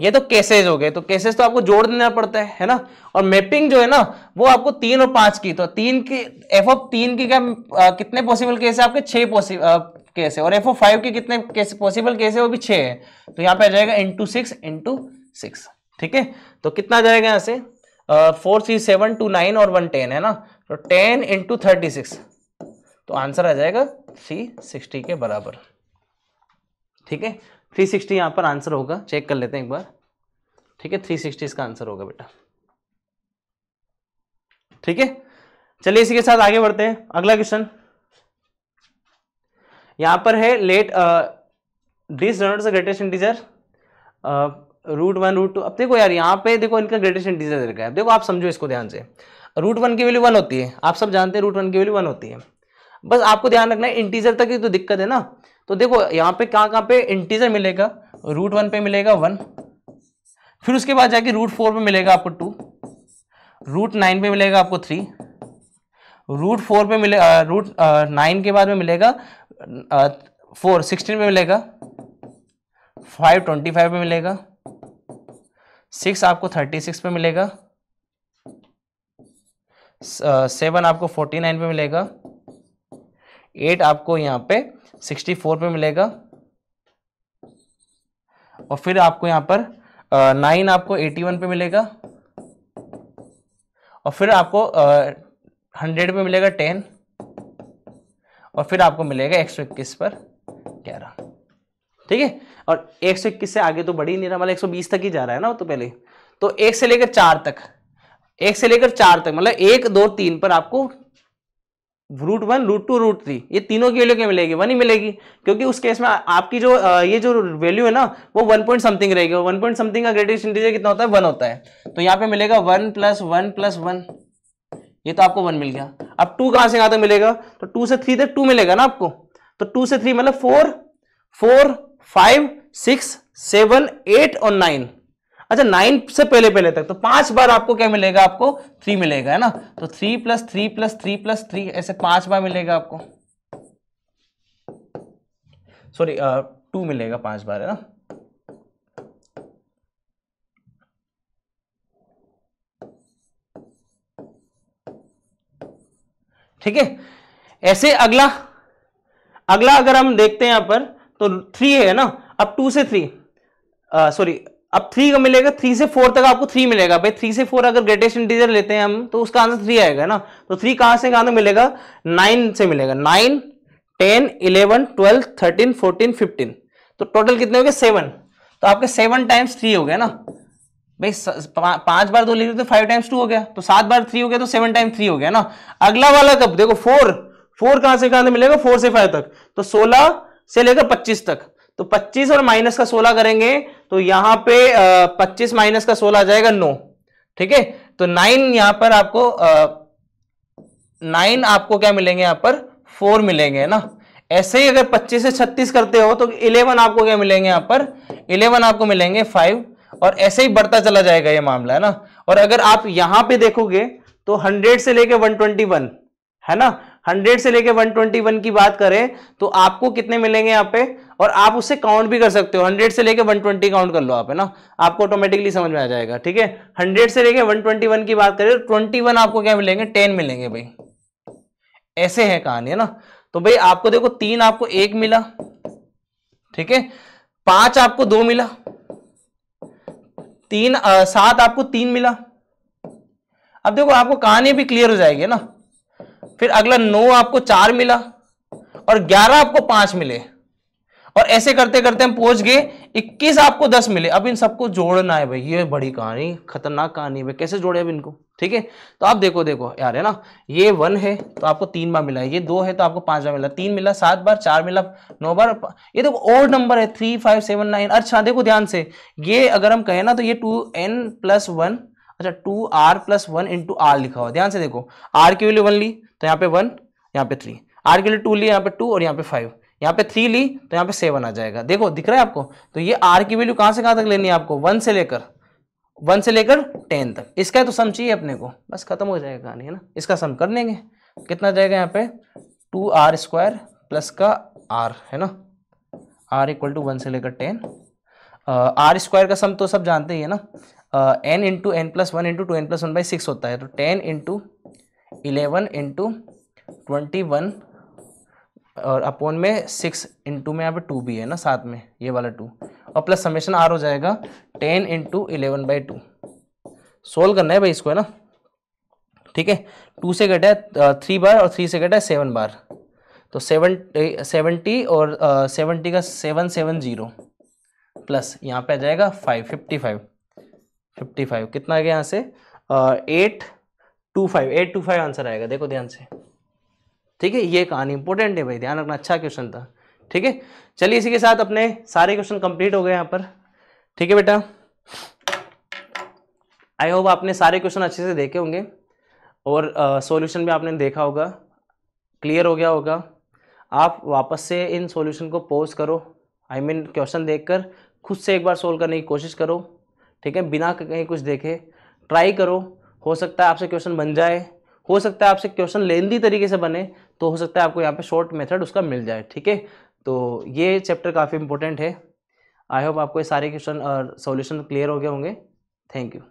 ये तो केसेज हो गए तो केसेज तो आपको जोड़ देना पड़ता है है ना? और मैपिंग जो है ना वो आपको तीन और पाँच की तो तीन की एफ़ ऑफ़ तीन की क्या आ, कितने पॉसिबल केस है आपके? छह पॉसिबल केस है। और एफ़ ऑफ़ फाइव के कितने पॉसिबल केस है वो भी छह है। तो यहाँ पे आ जाएगा इंटू सिक्स इंटू सिक्स ठीक है? तो कितना आ जाएगा यहाँ से? Four three seven two nine और वन टेन है ना? तो टेन इंटू थर्टी सिक्स तो आंसर आ जाएगा थ्री सिक्सटी के बराबर ठीक है? थ्री सिक्सटी यहाँ पर आंसर होगा। चेक कर लेते हैं एक बार। ठीक है? थ्री सिक्सटी इसका आंसर होगा बेटा। ठीक है? चलिए इसी के साथ आगे बढ़ते हैं। अगला क्वेश्चन यहाँ पर है let this generate greatest integer root one root two अब देखो यार, यहाँ पे देखो इनका ग्रेटेस्ट इंटीजर दे रखा है। देखो आप समझो इसको ध्यान से। रूट वन की वैल्यू वन होती है। आप सब जानते हैं रूट वन की वैल्यू वन होती है। बस आपको ध्यान रखना है इंटीजर तक ही तो दिक्कत है ना। तो देखो, यहाँ पे कहाँ कहाँ पे इंटीजर मिलेगा रूट वन पे मिलेगा वन फिर उसके बाद जाके रूट फोर पे मिलेगा आपको टू रूट नाइन पे मिलेगा आपको थ्री रूट फोर पे मिलेगा रूट नाइन के बाद में मिलेगा फोर सिक्सटीन पे मिलेगा फाइव ट्वेंटी फाइव पे मिलेगा सिक्स आपको थर्टी सिक्स पे मिलेगा सेवन आपको फोर्टी नाइन पे मिलेगा एट आपको यहाँ पे सिक्सटी फोर पे मिलेगा। और फिर आपको यहाँ पर नाइन आपको एटी वन पे मिलेगा। और फिर आपको हंड्रेड पे मिलेगा टेन। और फिर आपको मिलेगा एक सौ इक्कीस पर ग्यारह। ठीक है? और एक सौ इक्कीस से आगे तो बढ़ नहीं रहा मतलब एक सौ बीस तक ही जा रहा है ना तो पहले। तो एक से लेकर चार तक, एक से लेकर चार तक मतलब एक, दो, तीन पर आपको root one, root two, root three. ये तीनों की वैल्यू क्या मिलेगी? वन ही मिलेगी, क्योंकि उस केस में आपकी जो ये जो वैल्यू है ना, वो वन पॉइंट समथिंग रहेगी। वन पॉइंट समथिंग का ग्रेटेस्ट इंटीजर कितना होता है? वन होता है। तो यहाँ पे मिलेगा one plus one plus one. ये तो आपको वन मिल गया। अब टू कहाँ से कहाँ तक मिलेगा? तो टू से थ्री तक टू मिलेगा ना आपको। तो टू से थ्री मतलब four four five six seven eight और नाइन अच्छा नाइन से पहले पहले तक तो पाँच बार आपको क्या मिलेगा? आपको थ्री मिलेगा, है ना? तो three plus three plus three plus three ऐसे पाँच बार मिलेगा आपको। सॉरी टू मिलेगा पाँच बार, है ना? ठीक है? ऐसे अगला अगला अगर हम देखते हैं यहाँ पर तो थ्री है ना? अब टू से थ्री सॉरी अब थ्री का मिलेगा थ्री से फोर तक आपको थ्री मिलेगा। भाई थ्री से फोर अगर ग्रेटेस्ट इंटीजर लेते हैं हम तो उसका आंसर थ्री आएगा ना। तो थ्री कहाँ से, कहाँ तक मिलेगा? नाइन से मिलेगा। Nine ten eleven twelve thirteen fourteen fifteen तो टोटल कितने हो गए? सेवन तो आपके सेवन टाइम्स थ्री हो गया ना। भाई पाँच बार दो लिख तो फाइव टाइम्स टू हो गया। तो सात बार थ्री हो गया तो सेवन टाइम थ्री हो गया ना। अगला वाला कब? देखो फोर फोर कहाँ से, कहाँ मिलेगा? फोर से फाइव तक। तो सोलह से लेकर पच्चीस तक। तो पच्चीस और माइनस का सोलह करेंगे तो यहाँ पे पच्चीस माइनस का सोलह आ जाएगा नौ, ठीक है? तो नाइन यहाँ पर आपको नाइन आपको क्या मिलेंगे यहाँ पर? फोर मिलेंगे ना? ऐसे ही अगर 25 से 36 करते हो तो 11 आपको क्या मिलेंगे यहाँ पर? 11 आपको मिलेंगे 5 और ऐसे ही बढ़ता चला जाएगा ये मामला, है ना? और अगर आप यहाँ पे देखोगे तो 100 से लेके 121 है ना? 100 से लेके 121 की बात करें तो आपको कितने मिलेंगे यहाँ पे? और आप उससे काउंट भी कर सकते हो। 100 से लेके 120 काउंट कर लो आप, है ना? आपको ऑटोमेटिकली समझ में आ जाएगा, ठीक है? 100 से लेके 121 की बात करें तो 21 आपको क्या मिलेंगे? 10 मिलेंगे भाई। ऐसे है कहानी, है ना? तो भाई आपको देखो, तीन आपको एक मिला, ठीक है? पाँच आपको दो मिला, तीन सात आपको तीन मिला। अब देखो, आपको कहानी भी क्लियर हो जाएगी ना? फिर अगला नौ आपको चार मिला और ग्यारह आपको पाँच मिले। और ऐसे करते करते हम पहुँच गए 21 आपको 10 मिले। अब इन सबको जोड़ना है भाई, ये बड़ी कहानी, खतरनाक कहानी है कैसे जोड़े अब इनको? ठीक है? तो आप देखो देखो, यार, है ना? ये वन है तो आपको तीन बार मिला है। ये दो है तो आपको पाँच बार मिला। तीन मिला, सात बार, चार मिला, नौ बार ये देखो और नंबर है थ्री फाइव सेवन नाइन अच्छा देखो ध्यान से, ये अगर हम कहें ना तो ये टू एन प्लस वन अच्छा two R plus one into R लिखा हुआ ध्यान से देखो आर की वैल्यू वन ली तो यहाँ पे वन यहाँ पे थ्री आर की वैल्यू टू ली, यहाँ पे टू और यहाँ पे फाइव यहाँ पे थ्री ली तो यहाँ पे सेवन आ जाएगा। देखो, दिख रहा है आपको? तो ये आर की वैल्यू कहाँ से कहाँ तक लेनी है आपको? वन से लेकर वन से लेकर टेन तक। इसका तो सम चाहिए अपने को। बस खत्म हो जाएगा कहानी, है ना? इसका सम कर लेंगे। कितना जाएगा यहाँ पे? टू आर स्क्वायर प्लस का आर है ना? आर इक्वल टू वन से लेकर टेन आर स्क्वायर का सम तो सब जानते ही है ना? N into N plus one into two N plus one by six होता है। तो ten into eleven into twenty one और अपोन में सिक्स इंटू में यहाँ पे टू भी है ना साथ में, ये वाला टू और प्लस समेशन आर हो जाएगा ten into eleven by two solve करना है भाई इसको, है ना? ठीक है? टू से घटा है थ्री बार और थ्री से घटा है सेवन बार तो सेवन सेवेंटी और सेवेंटी का सेवन सेवन ज़ीरो प्लस यहाँ पे आ जाएगा five fifty five fifty five कितना आ गया यहाँ से? Eight two five eight two five answer आएगा, देखो ध्यान से. ठीक है, ये कहानी इंपॉर्टेंट है भाई, ध्यान रखना अच्छा क्वेश्चन था। ठीक है, चलिए इसी के साथ अपने सारे क्वेश्चन कंप्लीट हो गए यहाँ पर। ठीक है बेटा? आई होप आपने सारे क्वेश्चन अच्छे से देखे होंगे और सॉल्यूशन भी आपने देखा होगा क्लियर हो गया होगा। आप वापस से इन सॉल्यूशन को पोज करो आई मीन क्वेश्चन देखकर, खुद से एक बार सोल्व करने की कोशिश करो। ठीक है, बिना कहीं कुछ देखे। ट्राई करो, हो सकता है आपसे क्वेश्चन बन जाए, हो सकता है आपसे क्वेश्चन लेंदी तरीके से बने तो हो सकता है आपको यहाँ पे शॉर्ट मेथड उसका मिल जाए, ठीक है? तो ये चैप्टर काफ़ी इंपॉर्टेंट है। आई होप आपको ये सारे क्वेश्चन और सॉल्यूशन क्लियर हो गए होंगे। Thank you